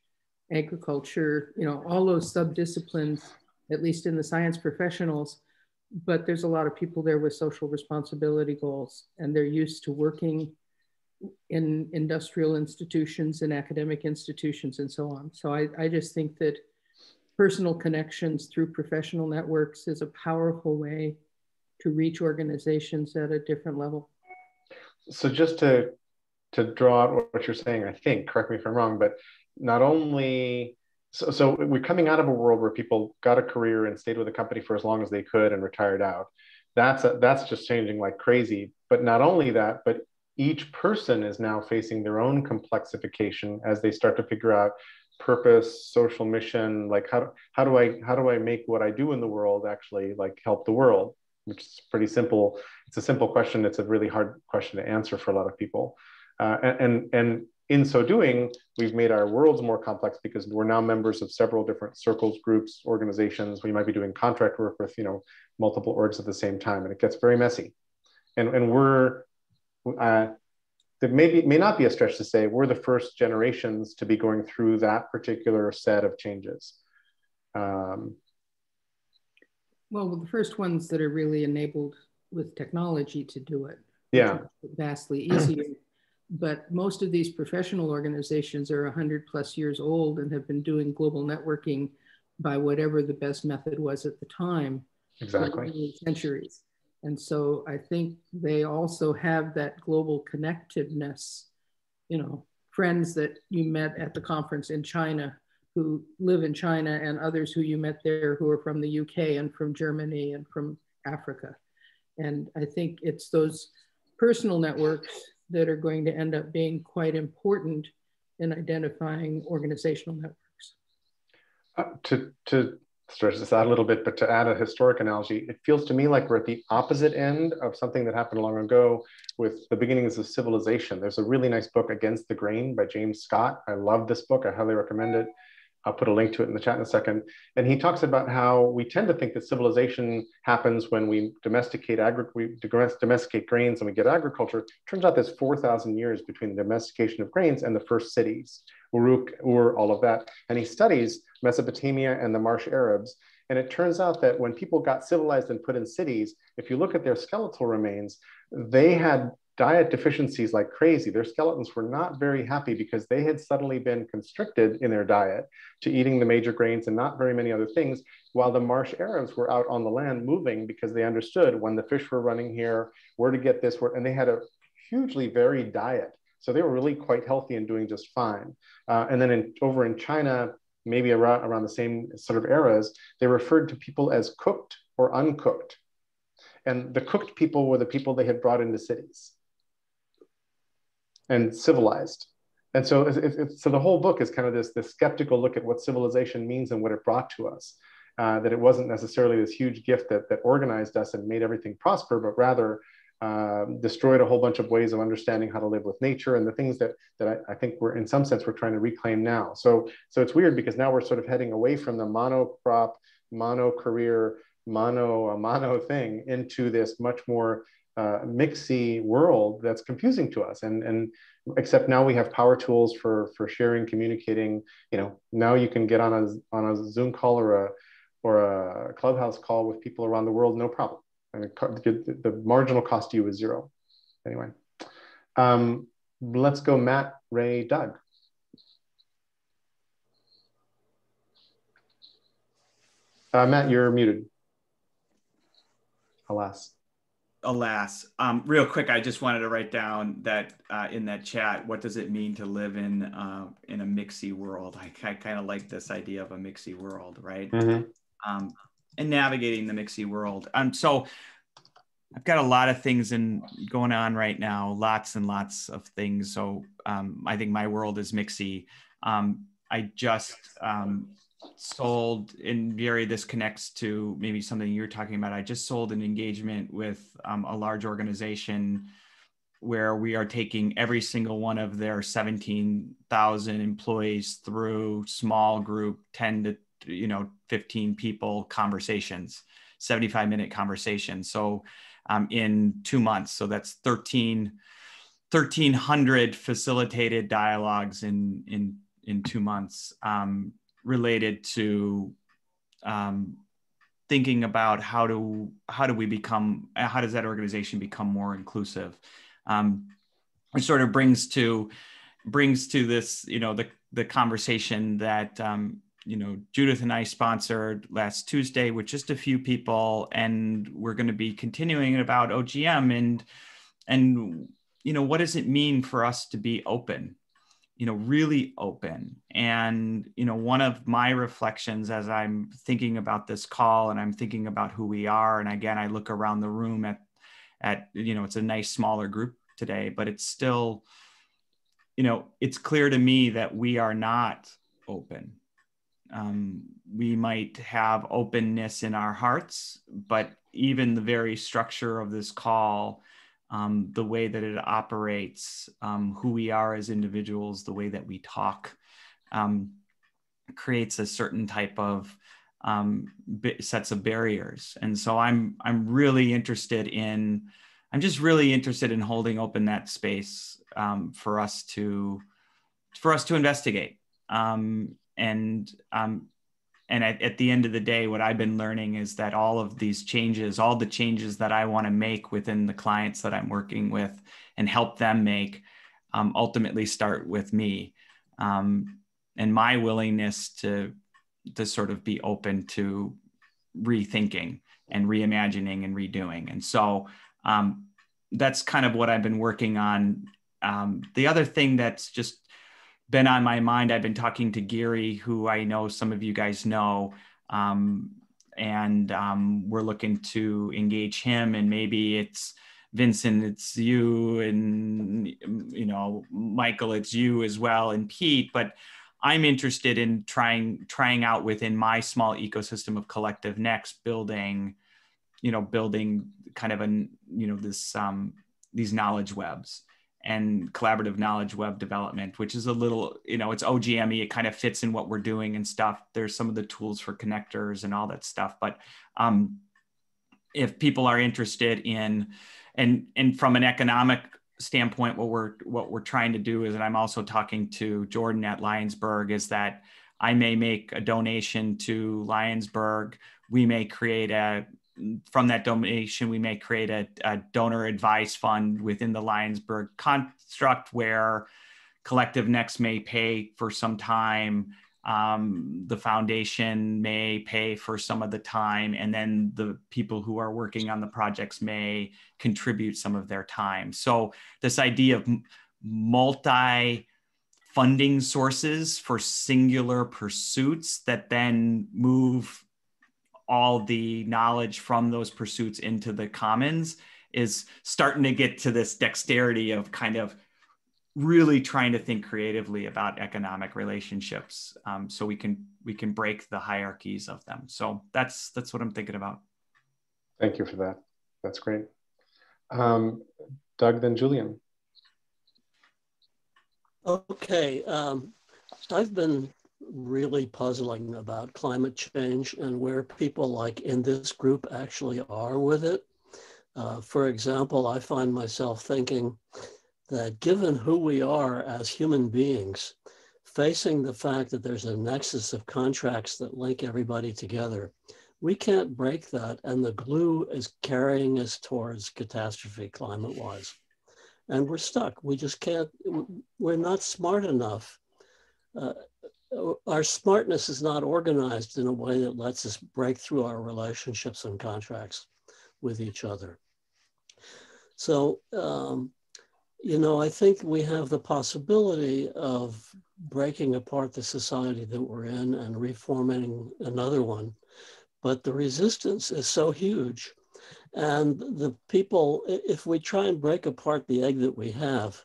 agriculture, you know, all those subdisciplines, at least in the science professionals. But there's a lot of people there with social responsibility goals, and they're used to working in industrial institutions and academic institutions and so on. So I, I just think that personal connections through professional networks is a powerful way to reach organizations at a different level. So just to to draw out what you're saying, I think, correct me if I'm wrong, but not only so, so we're coming out of a world where people got a career and stayed with a company for as long as they could and retired out. That's a, that's just changing like crazy. But not only that, but each person is now facing their own complexification as they start to figure out purpose social mission like how, how do i how do i make what i do in the world actually like help the world? Which is pretty simple. It's a simple question. It's a really hard question to answer for a lot of people. Uh, and and in so doing we've made our worlds more complex because we're now members of several different circles groups organizations. We might be doing contract work with you know multiple orgs at the same time and it gets very messy. And and we're uh, that maybe may not be a stretch to say we're the first generations to be going through that particular set of changes. Um, well, the first ones that are really enabled with technology to do it. Yeah. Vastly easier. but most of these professional organizations are 100 plus years old and have been doing global networking by whatever the best method was at the time. Exactly. centuries. And so I think they also have that global connectiveness, you know, friends that you met at the conference in China who live in China and others who you met there who are from the UK and from Germany and from Africa. And I think it's those personal networks that are going to end up being quite important in identifying organizational networks. Uh, to, to stretch this out a little bit, but to add a historic analogy, it feels to me like we're at the opposite end of something that happened long ago with the beginnings of civilization. There's a really nice book, Against the Grain by James Scott. I love this book. I highly recommend it. I'll put a link to it in the chat in a second. And he talks about how we tend to think that civilization happens when we domesticate agri- we domesticate grains and we get agriculture. Turns out there's 4,000 years between the domestication of grains and the first cities, Uruk, Ur, all of that. And he studies Mesopotamia and the Marsh Arabs. And it turns out that when people got civilized and put in cities, if you look at their skeletal remains, they had diet deficiencies like crazy. Their skeletons were not very happy because they had suddenly been constricted in their diet to eating the major grains and not very many other things, while the marsh Arabs were out on the land moving because they understood when the fish were running here, where to get this, where, and they had a hugely varied diet. So they were really quite healthy and doing just fine. Uh, and then in, over in China, maybe around, around the same sort of eras, they referred to people as cooked or uncooked. And the cooked people were the people they had brought into cities and civilized. And so, it, it, so the whole book is kind of this, this skeptical look at what civilization means and what it brought to us. Uh, that it wasn't necessarily this huge gift that, that organized us and made everything prosper, but rather uh, destroyed a whole bunch of ways of understanding how to live with nature and the things that, that I, I, think we're in some sense we're trying to reclaim now. So, so it's weird because now we're sort of heading away from the monocrop, mono career, mono uh, mono thing into this much more uh, mixy world that's confusing to us. And, and except now we have power tools for, for sharing, communicating, you know, now you can get on a, on a Zoom call or a, or a clubhouse call with people around the world, no problem. The, the marginal cost to you is zero. Anyway, um, let's go Matt, Ray, Doug. Uh, Matt, you're muted. Alas. alas. Um, real quick, I just wanted to write down that uh, in that chat, what does it mean to live in uh, in a mixy world? I, I kind of like this idea of a mixy world, right? Mm-hmm. Um, and navigating the mixy world. Um, so I've got a lot of things in going on right now, lots and lots of things. So um, I think my world is mixy. Um, I just um, sold, and Gary, this connects to maybe something you're talking about. I just sold an engagement with um, a large organization where we are taking every single one of their 17,000 employees through small group, 10 to you know 15 people conversations, 75 minute conversations. So um, in two months. So that's 13, 1,300 facilitated dialogues in, in, in two months um, related to um, thinking about how do, how do we become, how does that organization become more inclusive? Um, it sort of brings to, brings to this, you know, the, the conversation that um, you know, Judith and I sponsored last Tuesday with just a few people, and we're going to be continuing about OGM and and you know what does it mean for us to be open, you know, really open. And you know, one of my reflections as I'm thinking about this call and I'm thinking about who we are, and again, I look around the room at at you know, it's a nice smaller group today, but it's still, you know, it's clear to me that we are not open um, we might have openness in our hearts, but even the very structure of this call, um, the way that it operates, um, who we are as individuals, the way that we talk, um, creates a certain type of um, sets of barriers. And so I'm I'm really interested in I'm just really interested in holding open that space um, for us to for us to investigate. Um, and um, and at, at, the end of the day what i've been learning is that all of these changes all the changes that i want to make within the clients that i'm working with and help them make um, ultimately start with me. Um, and my willingness to to sort of be open to rethinking and reimagining and redoing. And so um, that's kind of what i've been working on. Um, the other thing that's just been on my mind. I've been talking to Gary, who I know some of you guys know, um, and um, we're looking to engage him. And maybe it's Vincent, it's you, and you know Michael, it's you as well, and Pete. But I'm interested in trying trying out within my small ecosystem of collective next building, you know, building kind of a you know this um, these knowledge webs and collaborative knowledge web development, which is a little, you know, it's OGME. It kind of fits in what we're doing and stuff. There's some of the tools for connectors and all that stuff. But um, if people are interested in, and and from an economic standpoint, what we're what we're trying to do is, and I'm also talking to Jordan at Lionsberg, is that I may make a donation to Lionsberg. We may create a from that donation, we may create a, a, donor advice fund within the Lionsberg construct where Collective Next may pay for some time. Um, the foundation may pay for some of the time, and then the people who are working on the projects may contribute some of their time. So, this idea of multi funding sources for singular pursuits that then move all the knowledge from those pursuits into the commons is starting to get to this dexterity of kind of really trying to think creatively about economic relationships um, so we can we can break the hierarchies of them. So that's that's what i'm thinking about. Thank you for that. That's great. Um, doug then julian. Okay um, i've been really puzzling about climate change and where people like in this group actually are with it. Uh, for example, I find myself thinking that given who we are as human beings, facing the fact that there's a nexus of contracts that link everybody together, we can't break that. And the glue is carrying us towards catastrophe climate wise. And we're stuck. We just can't, we're not smart enough. Uh, our smartness is not organized in a way that lets us break through our relationships and contracts with each other. So, um, you know, I think we have the possibility of breaking apart the society that we're in and reforming another one. But the resistance is so huge. And the people, if we try and break apart the egg that we have,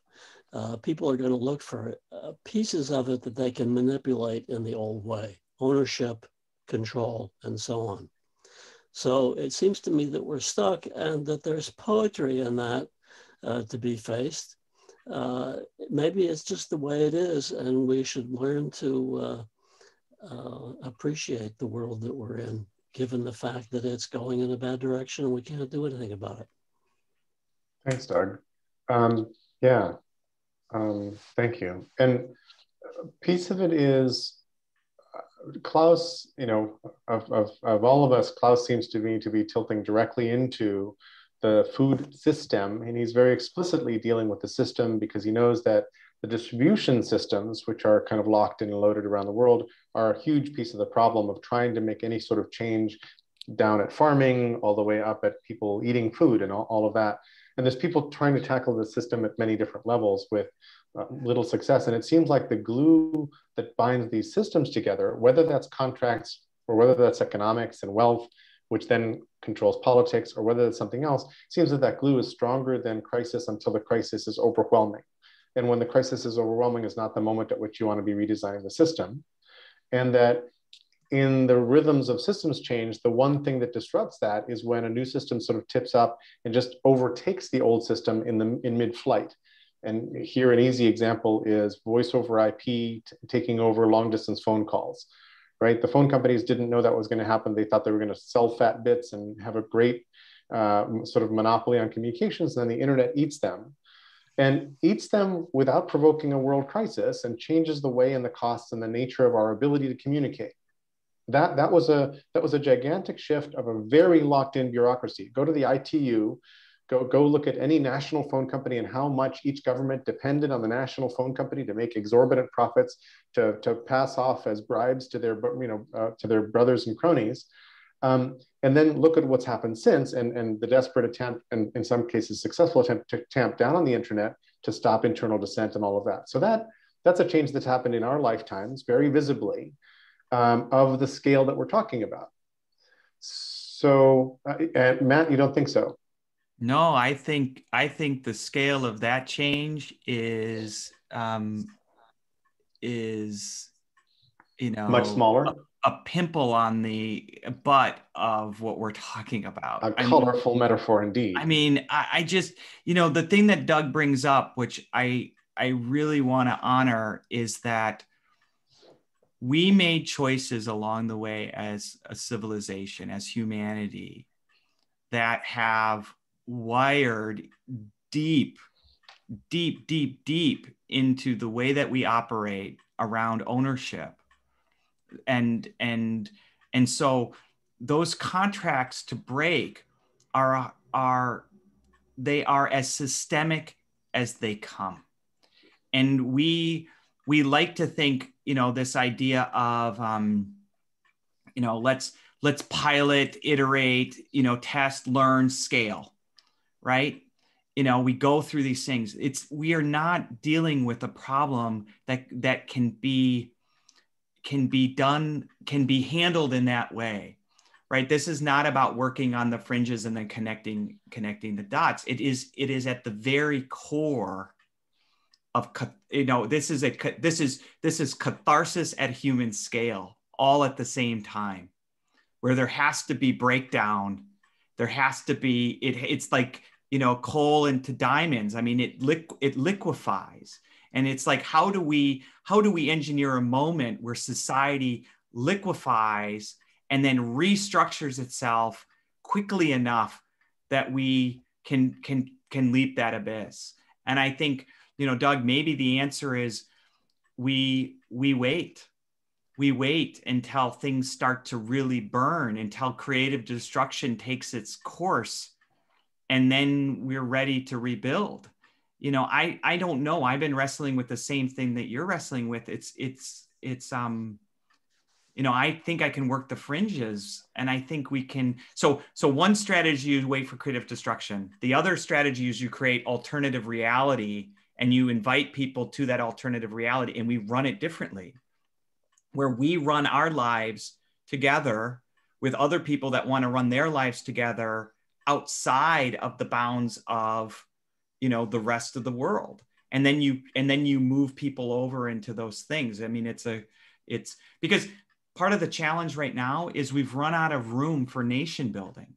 uh, people are going to look for uh, pieces of it that they can manipulate in the old way ownership, control, and so on. So it seems to me that we're stuck and that there's poetry in that uh, to be faced. Uh, maybe it's just the way it is, and we should learn to uh, uh, appreciate the world that we're in, given the fact that it's going in a bad direction and we can't do anything about it. Thanks, Doug. Um, yeah, um, thank you. And a piece of it is Klaus, you know, of, of, of all of us, Klaus seems to me to be tilting directly into the food system. And he's very explicitly dealing with the system because he knows that the distribution systems, which are kind of locked in and loaded around the world, are a huge piece of the problem of trying to make any sort of change down at farming, all the way up at people eating food and all, all of that. And there's people trying to tackle the system at many different levels with uh, little success. And it seems like the glue that binds these systems together, whether that's contracts or whether that's economics and wealth, which then controls politics, or whether it's something else, seems that that glue is stronger than crisis until the crisis is overwhelming. And when the crisis is overwhelming is not the moment at which you want to be redesigning the system. And that in the rhythms of systems change, the one thing that disrupts that is when a new system sort of tips up and just overtakes the old system in the in mid-flight. And here an easy example is voice over IP taking over long distance phone calls, right? The phone companies didn't know that was going to happen. They thought they were going to sell fat bits and have a great uh, sort of monopoly on communications. And then the internet eats them and eats them without provoking a world crisis and changes the way and the costs and the nature of our ability to communicate. That, that, was a, that was a gigantic shift of a very locked in bureaucracy. Go to the ITU, Go, go look at any national phone company and how much each government depended on the national phone company to make exorbitant profits to, to pass off as bribes to their, you know, uh, to their brothers and cronies. Um, and then look at what's happened since and, and the desperate attempt, and in some cases successful attempt to tamp down on the internet to stop internal dissent and all of that. So that, that's a change that's happened in our lifetimes very visibly um, of the scale that we're talking about. So, uh, Matt, you don't think so? No, I think I think the scale of that change is um, is you know much smaller. A, a, pimple on the butt of what we're talking about. A colorful mean, metaphor indeed. I mean, I, I just you know the thing that Doug brings up, which I I really want to honor, is that we made choices along the way as a civilization, as humanity, that have wired deep, deep, deep, deep into the way that we operate around ownership. And and and so those contracts to break are are they are as systemic as they come. And we we like to think, you know, this idea of um, you know, let's let's pilot, iterate, you know, test, learn, scale right? You know, we go through these things. It's we are not dealing with a problem that that can be can be done can be handled in that way right this is not about working on the fringes and then connecting connecting the dots it is it is at the very core of you know this is a this is this is catharsis at human scale all at the same time where there has to be breakdown. There has to be it it's like you know coal into diamonds. I mean it liq- it liquefies. And it's like how do we how do we engineer a moment where society liquefies and then restructures itself quickly enough that we can can can leap that abyss? And i think you know doug maybe the answer is we we wait. We wait until things start to really burn until creative destruction takes its course and then we're ready to rebuild. You know i i don't know. I've been wrestling with the same thing that you're wrestling with. It's it's it's um you know i think i can work the fringes and i think we can so so one strategy is wait for creative destruction. The other strategy is you create alternative reality and you invite people to that alternative reality and we run it differently where we run our lives together with other people that want to run their lives together outside of the bounds of you know the rest of the world. And then you and then you move people over into those things. I mean it's a it's because part of the challenge right now is we've run out of room for nation building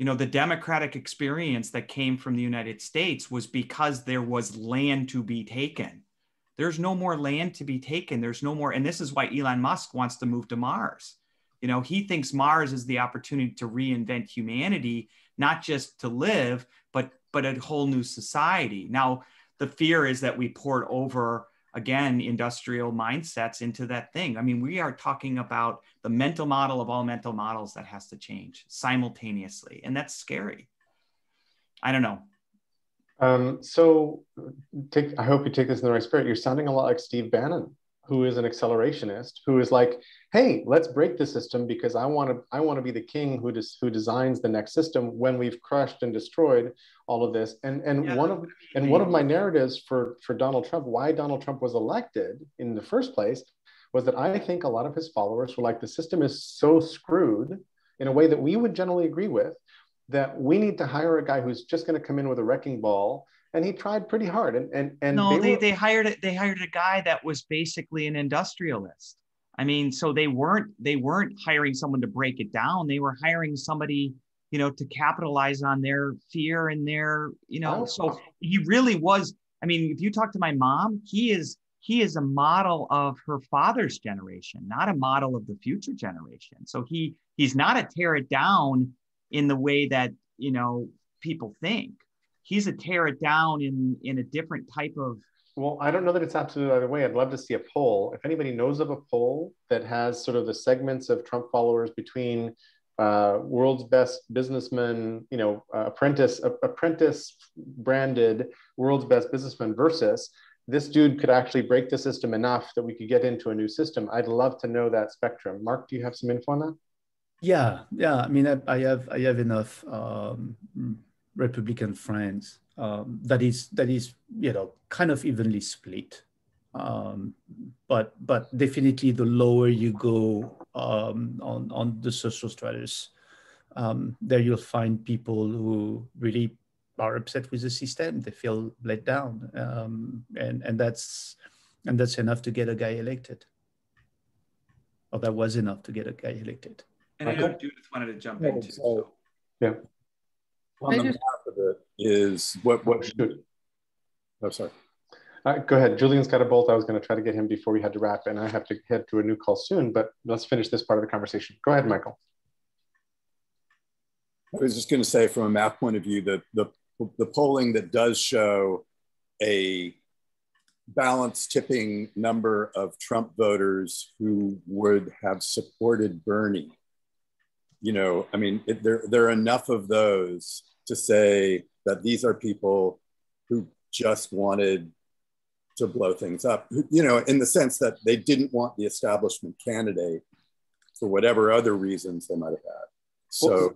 you know the democratic experience that came from the united states was because there was land to be taken. There's no more land to be taken. There's no more and this is why elon musk wants to move to mars. You know he thinks mars is the opportunity to reinvent humanity not just to live but but a whole new society. Now the fear is that we poured over again industrial mindsets into that thing. I mean we are talking about the mental model of all mental models that has to change simultaneously and that's scary. I don't know. Um, so take, i hope you take this in the right spirit. You're sounding a lot like steve bannon who is an accelerationist who is like hey let's break the system because i want to i want to be the king who des, who designs the next system when we've crushed and destroyed all of this. And and yeah, one of and one of my narratives for for donald trump why donald trump was elected in the first place was that i think a lot of his followers were like the system is so screwed in a way that we would generally agree with that we need to hire a guy who's just going to come in with a wrecking ball and he tried pretty hard. And and and no, they, they, were... they hired they hired a guy that was basically an industrialist. I mean, so they weren't they weren't hiring someone to break it down. They were hiring somebody, you know, to capitalize on their fear and their, you know. Oh. So he really was. I mean, if you talk to my mom, he is he is a model of her father's generation, not a model of the future generation. So he he's not a tear it down in the way that you know people think he's a tear it down in in a different type of well i don't know that it's absolutely either way. I'd love to see a poll. If anybody knows of a poll that has sort of the segments of trump followers between uh, world's best businessman you know uh, apprentice uh, apprentice branded world's best businessman versus this dude could actually break the system enough that we could get into a new system. I'd love to know that spectrum. Mark do you have some info on that? Yeah yeah. I mean i, I have i have enough um, Republican friends um, that is that is you know kind of evenly split. Um, but but definitely the lower you go um, on on the social status, um, there you'll find people who really are upset with the system. They feel let down, um, and and that's and that's enough to get a guy elected. Or that was enough to get a guy elected. And I know Judith wanted to jump in too. So. Yeah on the just, map of it is what what should oh sorry. Uh, go ahead. Julian's got a bolt. I was going to try to get him before we had to wrap and i have to head to a new call soon but let's finish this part of the conversation. Go ahead michael. I was just going to say from a math point of view that the the polling that does show a balanced tipping number of trump voters who would have supported bernie. You know i mean it, there, there are enough of those to say that these are people who just wanted to blow things up, you know, in the sense that they didn't want the establishment candidate for whatever other reasons they might have had. So,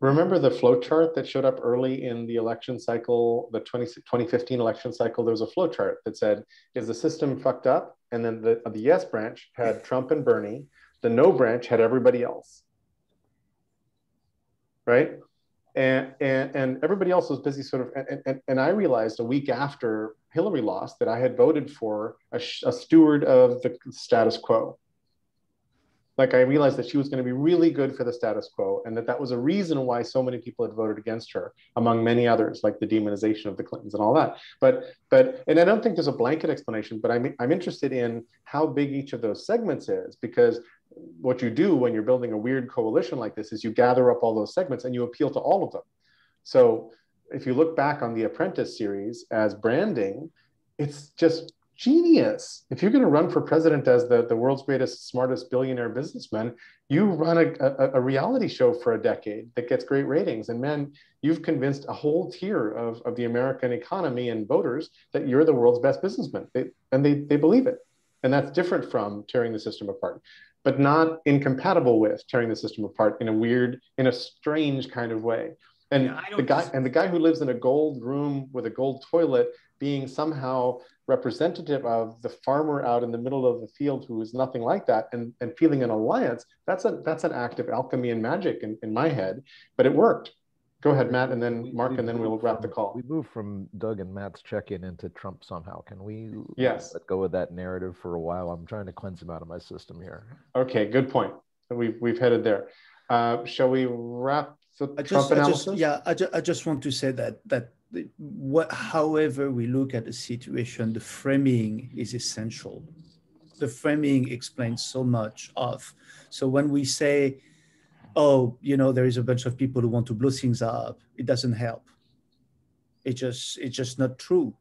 remember the flow chart that showed up early in the election cycle, the 20, 2015 election cycle? There was a flow chart that said, Is the system fucked up? And then the, the yes branch had Trump and Bernie, the no branch had everybody else. Right? And, and, everybody else was busy sort of and, and, and i realized a week after hillary lost that i had voted for a, a steward of the status quo. Like i realized that she was going to be really good for the status quo and that that was a reason why so many people had voted against her among many others like the demonization of the clintons and all that. But but and i don't think there's a blanket explanation but i'm, I'm interested in how big each of those segments is because what you do when you're building a weird coalition like this is you gather up all those segments and you appeal to all of them. So if you look back on the Apprentice series as branding, it's just genius. If you're going to run for president as the, the world's greatest, smartest billionaire businessman, you run a, a, a, reality show for a decade that gets great ratings. And man, you've convinced a whole tier of, of the American economy and voters that you're the world's best businessman. They, and they, they believe it. And that's different from tearing the system apart, but not incompatible with tearing the system apart in a weird, in a strange kind of way. And Yeah, the guy dis- and the guy who lives in a gold room with a gold toilet being somehow representative of the farmer out in the middle of the field who is nothing like that and, and feeling an alliance, that's a that's an act of alchemy and magic in, in my head. But it worked. Go ahead, Matt, and then Mark, and then we'll wrap the call. We move from Doug and Matt's check-in into Trump somehow. Can we Yes. let go of that narrative for a while? I'm trying to cleanse him out of my system here. Okay, good point. We've we've headed there. Uh, shall we wrap the I Trump just, I analysis? just, yeah, I, ju- I just want to say that that the- what, however we look at the situation, the framing is essential. The framing explains so much of. So when we say, "Oh, you know, there is a bunch of people who want to blow things up," it doesn't help. It just, it's just not true.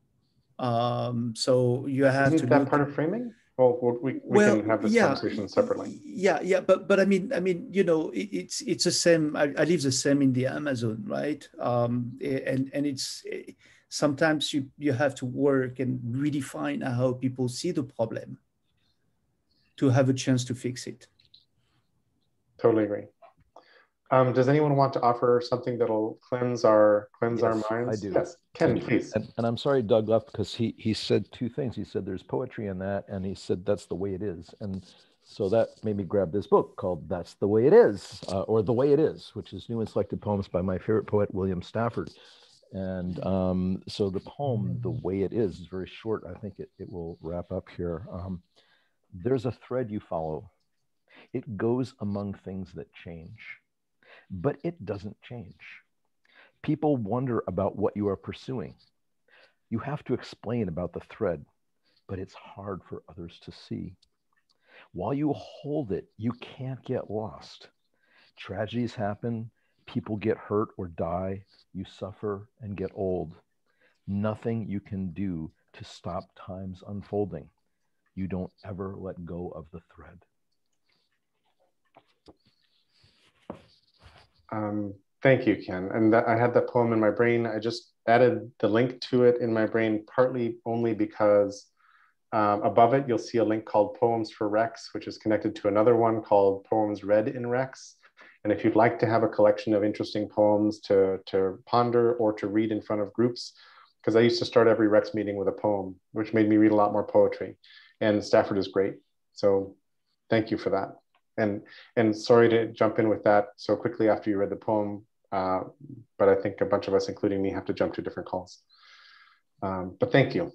Um, so you have Isn't to that part of framing? Well, we, we, we well, can have this yeah, conversation separately. yeah, yeah, but but I mean, I mean, you know, it, it's it's the same. I, I live the same in the Amazon, right? Um, and and it's eh, sometimes you you have to work and redefine how people see the problem to have a chance to fix it. Totally agree. Um, does anyone want to offer something that'll cleanse our cleanse our Yes, minds? I do. Yes, Ken, please. And, and I'm sorry Doug left because he he said two things. He said there's poetry in that, and he said that's the way it is. And so that made me grab this book called "That's the Way It Is" uh, or "The Way It Is," which is new and selected poems by my favorite poet William Stafford. And um, so the poem "The Way It Is" is very short. I think it it will wrap up here. Um, there's a thread you follow. It goes among things that change, but it doesn't change. People wonder about what you are pursuing. You have to explain about the thread, but it's hard for others to see. While you hold it, you can't get lost. Tragedies happen, people get hurt or die, you suffer and get old. Nothing you can do to stop time's unfolding. You don't ever let go of the thread. Um, thank you, Ken. And I had that poem in my brain. I just added the link to it in my brain, partly only because um, above it, you'll see a link called Poems for Rex, which is connected to another one called Poems Read in Rex. And if you'd like to have a collection of interesting poems to, to ponder or to read in front of groups, because I used to start every Rex meeting with a poem, which made me read a lot more poetry. And Stafford is great. So thank you for that. And, and sorry to jump in with that so quickly after you read the poem, uh, but I think a bunch of us, including me, have to jump to different calls. Um, but thank you.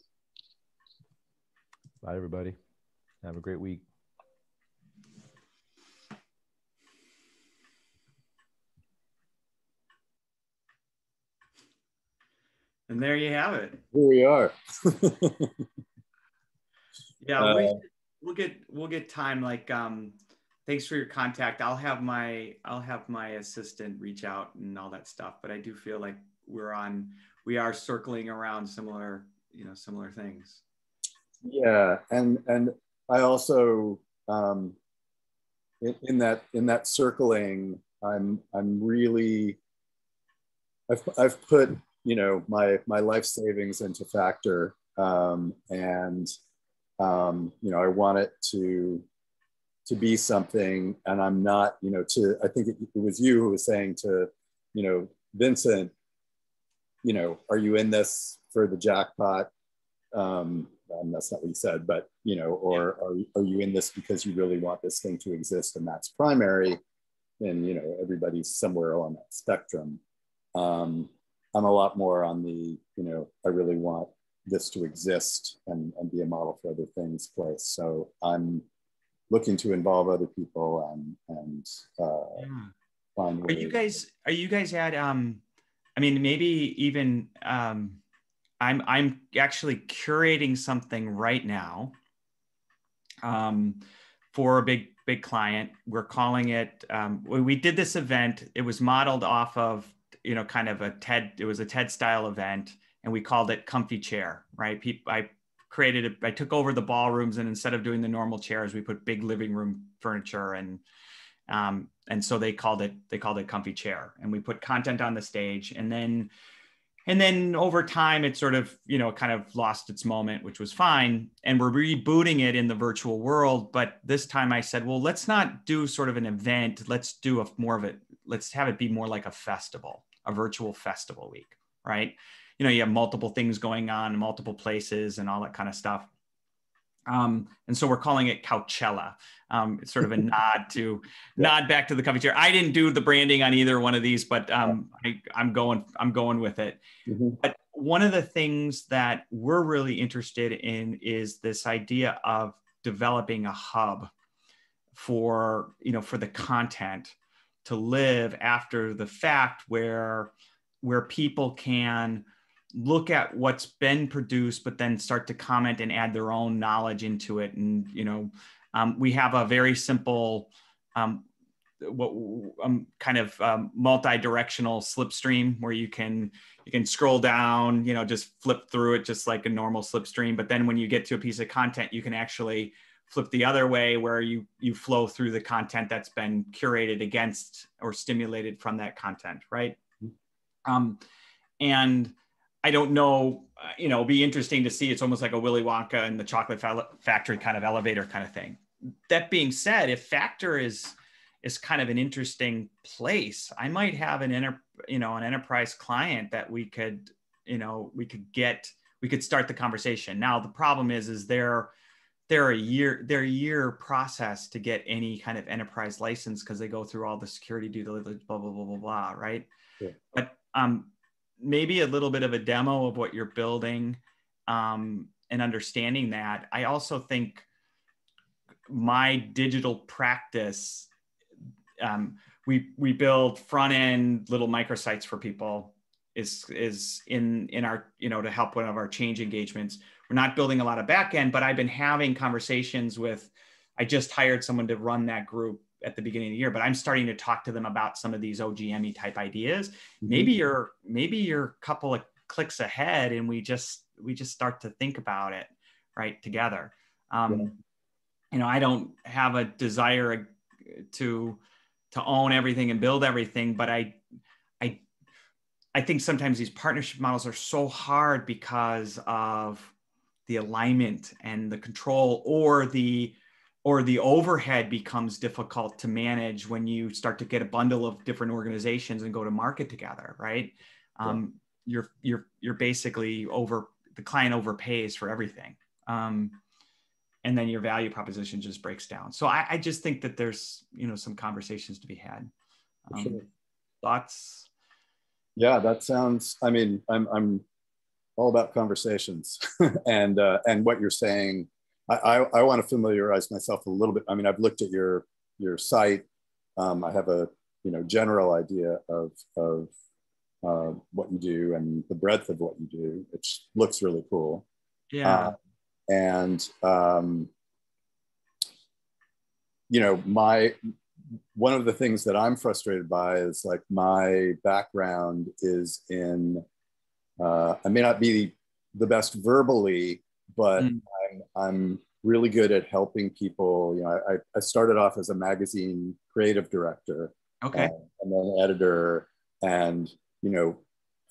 Bye, everybody. Have a great week. And there you have it. Here we are. *laughs* *laughs* Yeah, we, Uh, we'll get we'll get time. Like, um, thanks for your contact. I'll have my I'll have my assistant reach out and all that stuff. But I do feel like we're on we are circling around similar you know similar things. Yeah, and and I also um, in, in that in that circling, I'm I'm really I've I've put you know my my life savings into factor, um, and um, you know I want it to to be something, and I'm not you know to I think it, it was you who was saying to you know Vincent, you know, are you in this for the jackpot? Um, and that's not what you said, but you know, or are, are you in this because you really want this thing to exist and that's primary? And you know, everybody's somewhere on that spectrum. Um, I'm a lot more on the, you know, I really want this to exist and, and be a model for other things place. So I'm looking to involve other people and and uh, Yeah. find Are you guys are you guys at um I mean maybe even um I'm I'm actually curating something right now um for a big big client. We're calling it um we we did this event. It was modeled off of you know kind of a TED it was a TED style event and we called it comfy chair, right? People I created it I took over the ballrooms and instead of doing the normal chairs we put big living room furniture and um, and so they called it they called it comfy chair. And we put content on the stage and then and then over time it sort of you know kind of lost its moment which was fine. And we're rebooting it in the virtual world but this time i said well let's not do sort of an event. Let's do a more of it let's have it be more like a festival a virtual festival week right you know you have multiple things going on multiple places and all that kind of stuff um, and so we're calling it Couchella. Um, it's sort of a *laughs* nod to nod back to the comfy chair. I didn't do the branding on either one of these, but um, I, am going I'm going with it. Mm-hmm. But one of the things that we're really interested in is this idea of developing a hub for you know for the content to live after the fact, where where people can look at what's been produced but then start to comment and add their own knowledge into it. And you know um, we have a very simple um, what um, kind of um, multi-directional slipstream where you can you can scroll down you know just flip through it just like a normal slipstream. But then when you get to a piece of content you can actually flip the other way where you you flow through the content that's been curated against or stimulated from that content right? Mm-hmm. um, and I don't know, uh, you know, be interesting to see. It's almost like a Willy Wonka and the chocolate factory kind of elevator kind of thing. That being said, if Factor is is kind of an interesting place, I might have an enter, you know, an enterprise client that we could, you know, we could get, we could start the conversation. Now the problem is, is they're they're a year they're a year process to get any kind of enterprise license because they go through all the security due diligence, blah blah blah blah blah, right? Yeah. But um, maybe a little bit of a demo of what you're building um, and understanding that. I also think my digital practice, um, we we build front end little microsites for people is is in in our you know to help one of our change engagements. We're not building a lot of back end, but I've been having conversations with. I just hired someone to run that group at the beginning of the year, but I'm starting to talk to them about some of these OGME type ideas. Mm-hmm. Maybe you're maybe you're a couple of clicks ahead, and we just we just start to think about it right together. Um, yeah. You know, I don't have a desire to to own everything and build everything, but I I I think sometimes these partnership models are so hard because of the alignment and the control or the or the overhead becomes difficult to manage when you start to get a bundle of different organizations and go to market together right? Um, you're you're you're basically over the client overpays for everything. Um, and then your value proposition just breaks down. So I, I, just think that there's you know some conversations to be had. Um, sure. thoughts? Yeah that sounds i mean i'm i'm all about conversations *laughs* and uh, and what you're saying I, I, I want to familiarize myself a little bit. I mean, I've looked at your your site. Um, I have a you know general idea of of uh, what you do and the breadth of what you do, which looks really cool. Yeah. Uh, and um, you know, my one of the things that I'm frustrated by is like my background is in. Uh, I may not be the best verbally, but mm. I'm, I'm really good at helping people. You know, I, I started off as a magazine creative director, okay, and, and then editor, and you know,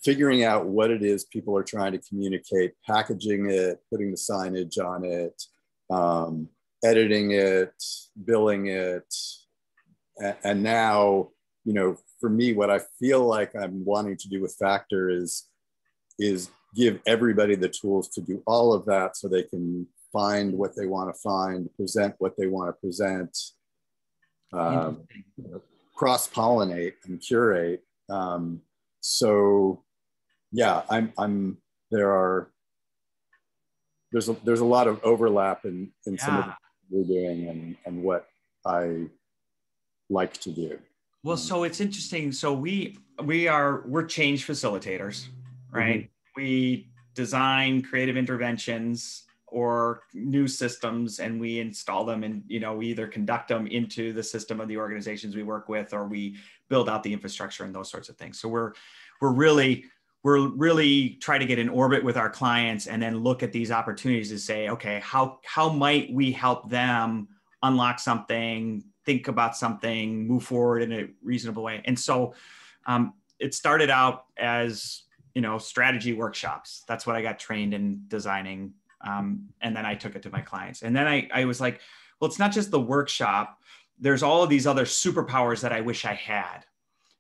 figuring out what it is people are trying to communicate, packaging it, putting the signage on it, um, editing it, billing it, and, and now, you know, for me, what I feel like I'm wanting to do with Factor is is give everybody the tools to do all of that so they can find what they want to find, present what they want to present, um, cross pollinate and curate. Um, so, yeah, I'm, I'm, there are, there's a, there's a lot of overlap in, in yeah. some of what we're doing and, and what I like to do. Well, so it's interesting. So we, we are, we're change facilitators, right? Mm-hmm we design creative interventions or new systems and we install them and you know we either conduct them into the system of the organizations we work with or we build out the infrastructure and those sorts of things. So we're we're really we're really try to get in orbit with our clients and then look at these opportunities to say okay how how might we help them unlock something think about something move forward in a reasonable way? And so um, it started out as you know, strategy workshops. That's what I got trained in designing. Um, and then I took it to my clients. And then I, I was like, well, it's not just the workshop. There's all of these other superpowers that I wish I had.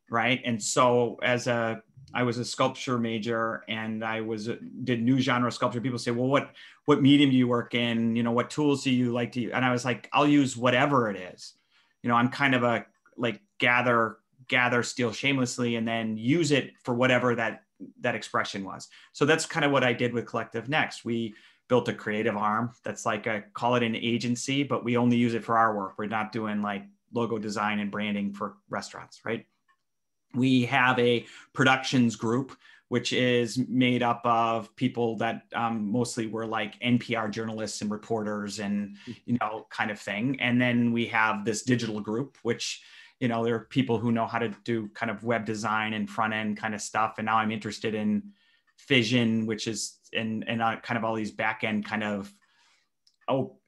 Right. And so as a I was a sculpture major and I was did new genre sculpture. People say, well, what what medium do you work in? You know, what tools do you like to use? And I was like, I'll use whatever it is. You know, I'm kind of a like gather gather steal shamelessly and then use it for whatever that that expression was. So that's kind of what I did with Collective Next. We built a creative arm that's like a call it an agency, but we only use it for our work. We're not doing like logo design and branding for restaurants, right? We have a productions group, which is made up of people that um, mostly were like NPR journalists and reporters and, you know, kind of thing. And then we have this digital group, which, you know, there are people who know how to do kind of web design and front end kind of stuff. And now I'm interested in fission, which is, and, and uh, kind of all these back end kind of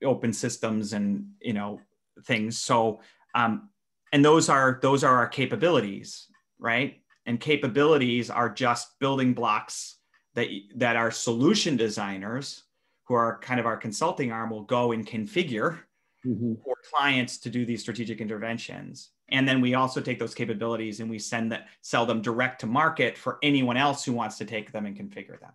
open systems and, you know, things. So, um, and those are, those are our capabilities right? And capabilities are just building blocks that, that our solution designers, who are kind of our consulting arm, will go and configure mm-hmm. for clients to do these strategic interventions. And then we also take those capabilities and we send that, sell them direct to market for anyone else who wants to take them and configure them,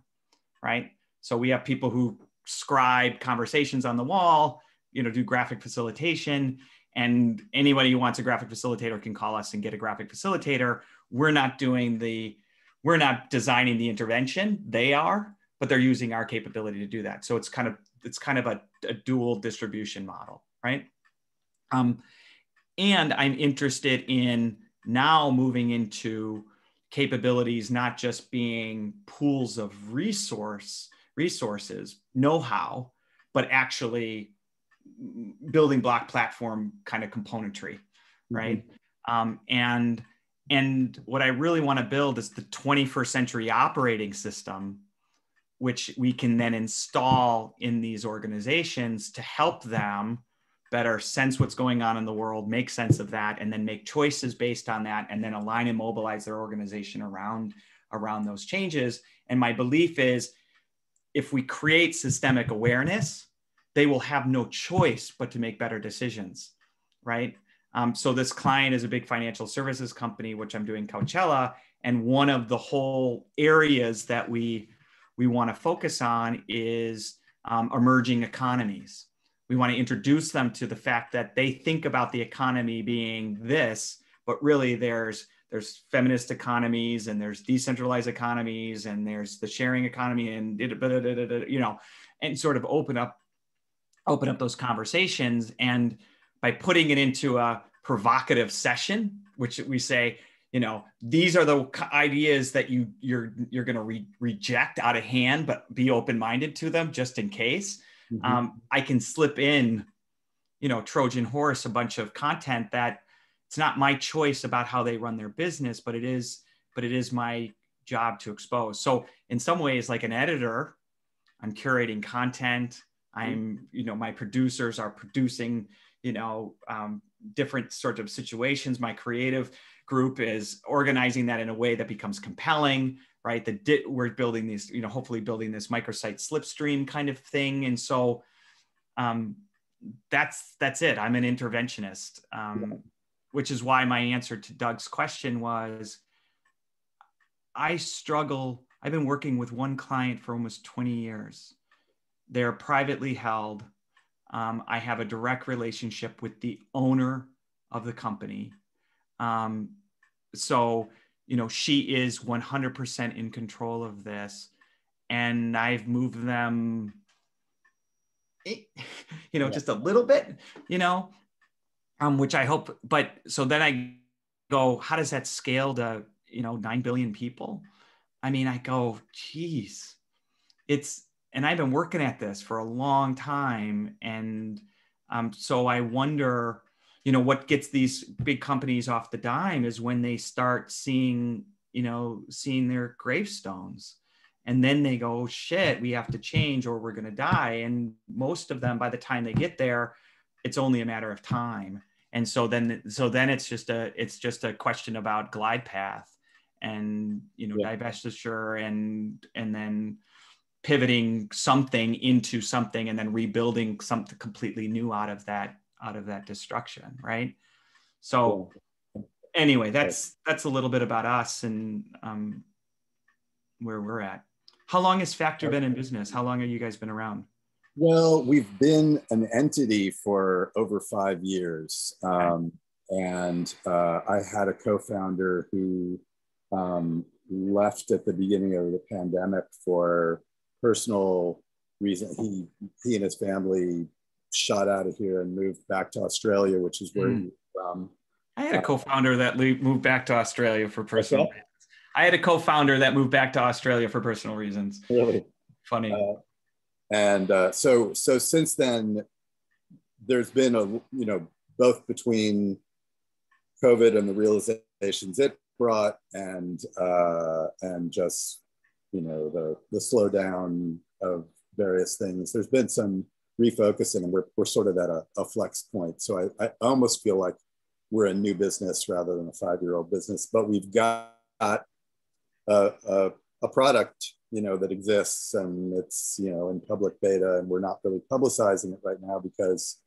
right? So we have people who scribe conversations on the wall, you know, do graphic facilitation, and anybody who wants a graphic facilitator can call us and get a graphic facilitator. We're not doing the we're not designing the intervention. They are but they're using our capability to do that. So it's kind of it's kind of a, a dual distribution model right? Um, and i'm interested in now moving into capabilities not just being pools of resource resources know-how but actually building block platform kind of componentry right mm-hmm. um, and and what I really want to build is the 21st century operating system, which we can then install in these organizations to help them better sense what's going on in the world, make sense of that, and then make choices based on that, and then align and mobilize their organization around, around those changes. And my belief is if we create systemic awareness, they will have no choice but to make better decisions, right? Um, so this client is a big financial services company, which I'm doing Couchella, and one of the whole areas that we we want to focus on is um, emerging economies. We want to introduce them to the fact that they think about the economy being this, but really there's there's feminist economies and there's decentralized economies and there's the sharing economy and you know, and sort of open up open up those conversations and by putting it into a provocative session, which we say, you know, these are the ideas that you you're you're going to re- reject out of hand, but be open minded to them just in case. Mm-hmm. Um, I can slip in, you know, Trojan horse a bunch of content that it's not my choice about how they run their business, but it is but it is my job to expose. So in some ways, like an editor, I'm curating content. I'm, you know, my producers are producing you know um, different sort of situations my creative group is organizing that in a way that becomes compelling right? The di- we're building these you know hopefully building this microsite slipstream kind of thing. And so um, that's that's it. I'm an interventionist um, which is why my answer to doug's question was i struggle i've been working with one client for almost 20 years. They're privately held. Um, I have a direct relationship with the owner of the company. Um, so, you know, she is 100% in control of this. And I've moved them, *laughs* you know, just a little bit, you know, um, which I hope. But so then I go, how does that scale to, you know, 9 billion people? I mean, I go, geez, it's, and I've been working at this for a long time. And um, so I wonder, you know, what gets these big companies off the dime is when they start seeing, you know, seeing their gravestones. And then they go, oh, shit, we have to change or we're going to die. And most of them, by the time they get there, it's only a matter of time. And so then, so then it's just a, it's just a question about glide path and you know yeah. divestiture and and then pivoting something into something and then rebuilding something completely new out of that out of that destruction right? So anyway that's that's a little bit about us and um, where we're at. How long has factor been in business? How long have you guys been around? Well we've been an entity for over five years um, and uh, i had a co-founder who um, left at the beginning of the pandemic for personal reason. He he and his family shot out of here and moved back to Australia, which is where mm. he's from. I had a uh, co-founder that moved back to Australia for personal. Reasons. I had a co-founder that moved back to Australia for personal reasons. Really funny. Uh, and uh, so so since then, there's been a you know both between COVID and the realizations it brought and uh, and just you know the the slowdown of various things. There's been some refocusing, and we're we're sort of at a, a flex point. So I, I almost feel like we're a new business rather than a five year old business, but we've got a, a, a product you know that exists and it's you know in public beta and we're not really publicizing it right now because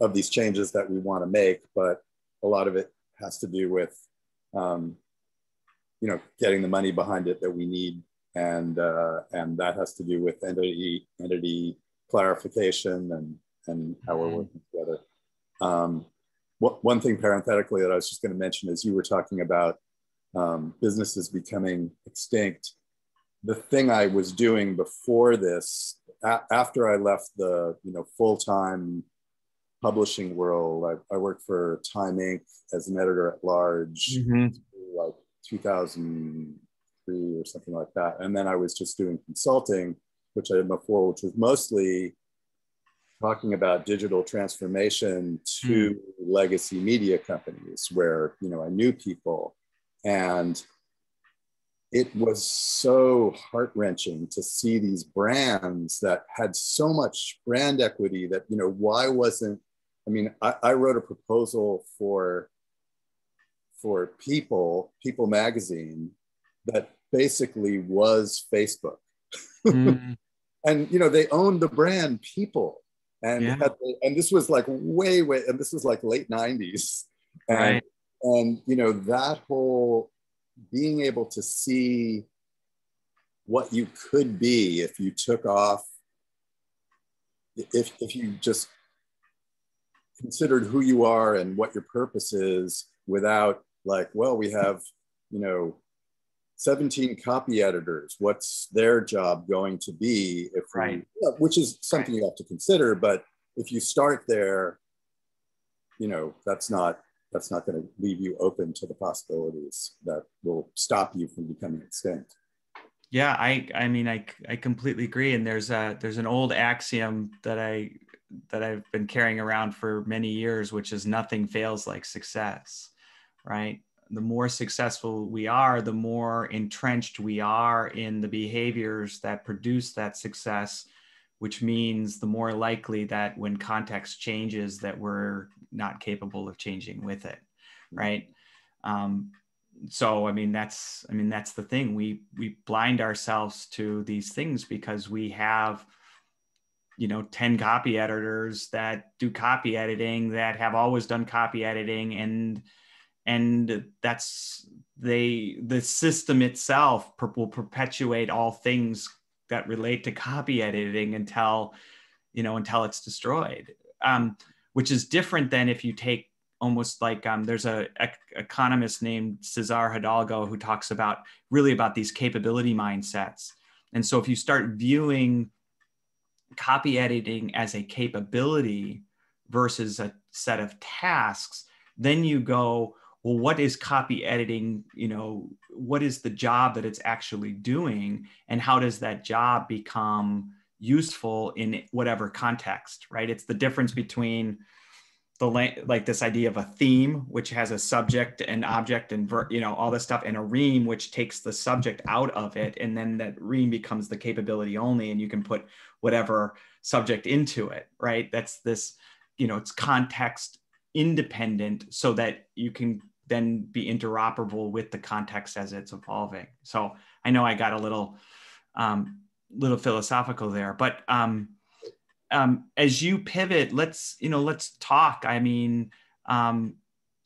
of these changes that we want to make but a lot of it has to do with um, you know, getting the money behind it that we need. And, uh, and that has to do with entity, entity clarification and, and how we're mm-hmm. working together. Um, what, one thing parenthetically that I was just going to mention is you were talking about um, businesses becoming extinct. The thing I was doing before this, a- after I left the you know full time publishing world, I, I, worked for Time Inc. as an editor at large, mm-hmm. like 2003 or something like that. And then I was just doing consulting, which I did before, which was mostly talking about digital transformation to mm. legacy media companies where, you know, I knew people and it was so heart wrenching to see these brands that had so much brand equity that, you know, why wasn't, I mean, I, I wrote a proposal for for People, People Magazine, that basically was Facebook. Mm. *laughs* and you know, they owned the brand People, and yeah. and this was like way, way, and this was like late '90s, and right. and you know that whole being able to see what you could be if you took off if, if you just considered who you are and what your purpose is without like, well, we have, you know, 17 copy editors. What's their job going to be? If right. We, which is something right. you have to consider. But if you start there, you know, that's not that's not going to leave you open to the possibilities that will stop you from becoming extinct. Yeah, I I mean I I completely agree. And there's a there's an old axiom that I that I've been carrying around for many years, which is nothing fails like success right? The more successful we are, the more entrenched we are in the behaviors that produce that success, which means the more likely that when context changes, that we're not capable of changing with it, right? Um, so I mean that's I mean that's the thing we we blind ourselves to these things because we have you know 10 copy editors that do copy editing that have always done copy editing and and that's they the system itself per, will perpetuate all things that relate to copy editing until you know until it's destroyed. Um, which is different than if you take almost like um, there's a, a, economist named cesar hidalgo who talks about really about these capability mindsets. And so if you start viewing copy editing as a capability versus a set of tasks then you go well what is copy editing you know what is the job that it's actually doing? And how does that job become useful in whatever context right? It's the difference mm-hmm. between the like this idea of a theme which has a subject and object and ver- you know all this stuff and a ream which takes the subject out of it and then that ream becomes the capability only and you can put whatever subject into it right? That's this you know it's context independent so that you can then be interoperable with the context as it's evolving. So I know I got a little um, little philosophical there, but um, um, as you pivot, let's you know let's talk. I mean, um,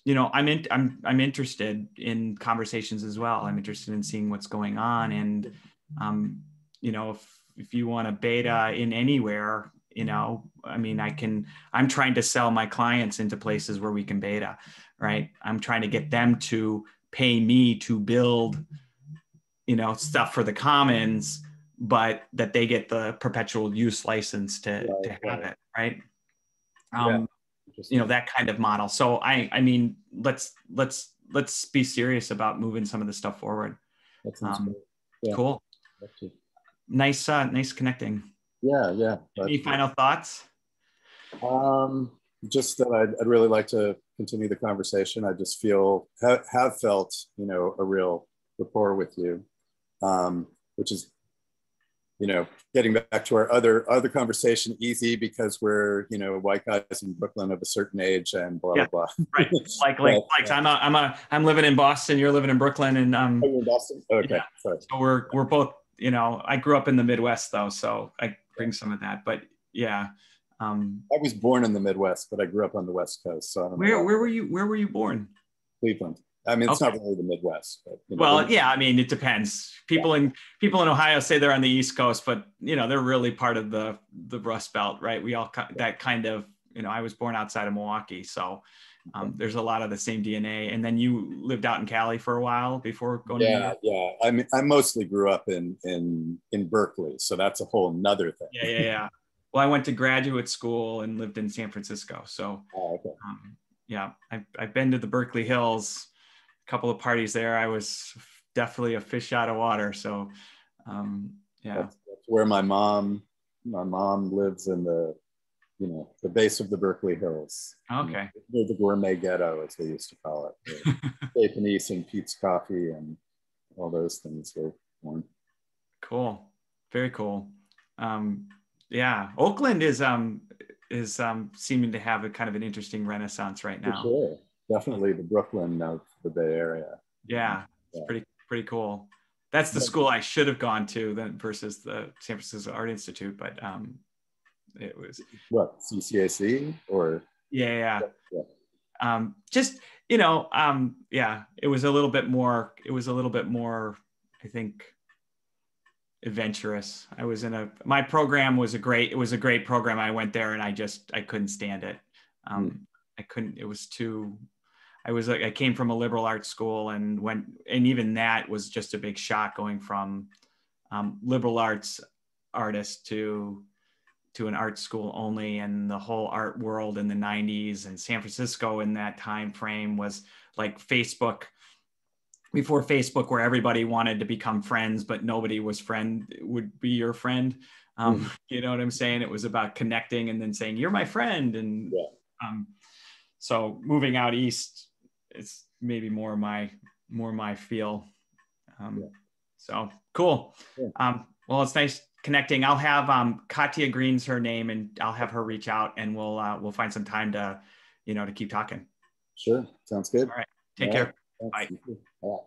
you know, I'm in, I'm I'm interested in conversations as well. I'm interested in seeing what's going on, and um, you know, if if you want a beta in anywhere, you know, I mean, I can. I'm trying to sell my clients into places where we can beta, right? I'm trying to get them to pay me to build, you know, stuff for the commons but that they get the perpetual use license to, right, to have right. it, right? Um, yeah. you know that kind of model. So I, I mean, let's let's let's be serious about moving some of the stuff forward. Um, yeah. Cool. Nice, uh, nice connecting. Yeah, yeah. Any final thoughts? Um, just that I'd, I'd really like to continue the conversation. I just feel have, have felt you know a real rapport with you, um, which is you know, getting back to our other other conversation, easy because we're you know white guys in Brooklyn of a certain age and blah yeah, blah blah. right, *laughs* like like but, like I'm a I'm a I'm living in Boston. You're living in Brooklyn, and um. Oh, Boston. Okay, yeah. sorry. So we're we're both you know I grew up in the Midwest though, so I bring some of that. But yeah. Um, I was born in the Midwest, but I grew up on the West Coast. So where where were you where were you born? Cleveland. I mean, it's okay. not really the Midwest. But, you know, well, yeah, I mean, it depends. People yeah. in people in Ohio say they're on the East Coast, but you know, they're really part of the the Rust Belt, right? We all that kind of, you know, I was born outside of Milwaukee, so um, there's a lot of the same DNA. And then you lived out in Cali for a while before going. Yeah, yeah. I mean, I mostly grew up in in in Berkeley, so that's a whole nother thing. Yeah, yeah, yeah. well, I went to graduate school and lived in San Francisco, so oh, okay. um, yeah, I've, I've been to the Berkeley Hills a couple of parties there, I was definitely a fish out of water. So, um, yeah. That's, that's, where my mom, my mom lives in the, you know, the base of the Berkeley Hills. Okay. You know, the gourmet ghetto, as they used to call it. *laughs* And East and Peet's Coffee and all those things were born. Cool. Very cool. Um, yeah, Oakland is um is um seeming to have a kind of an interesting renaissance right now. For sure definitely the Brooklyn of the Bay Area. Yeah, it's yeah. pretty pretty cool. That's the school I should have gone to then versus the San Francisco Art Institute, but um, it was what CCAC or yeah, yeah. yeah. Um, just you know, um, yeah, it was a little bit more. It was a little bit more, I think, adventurous. I was in a my program was a great. It was a great program. I went there and I just I couldn't stand it. Um, mm. I couldn't. It was too I was like I came from a liberal arts school and went and even that was just a big shock going from um, liberal arts artist to to an art school only and the whole art world in the 90s and San Francisco in that time frame was like Facebook before Facebook where everybody wanted to become friends but nobody was friend would be your friend um, mm. you know what I'm saying it was about connecting and then saying you're my friend and yeah. um, so moving out east it's maybe more my more my feel. Um, yeah. So cool. Yeah. Um, well, it's nice connecting. I'll have um, Katya Green's her name, and I'll have her reach out, and we'll uh, we'll find some time to, you know, to keep talking. Sure, sounds good. All right, take All care. Right. Bye.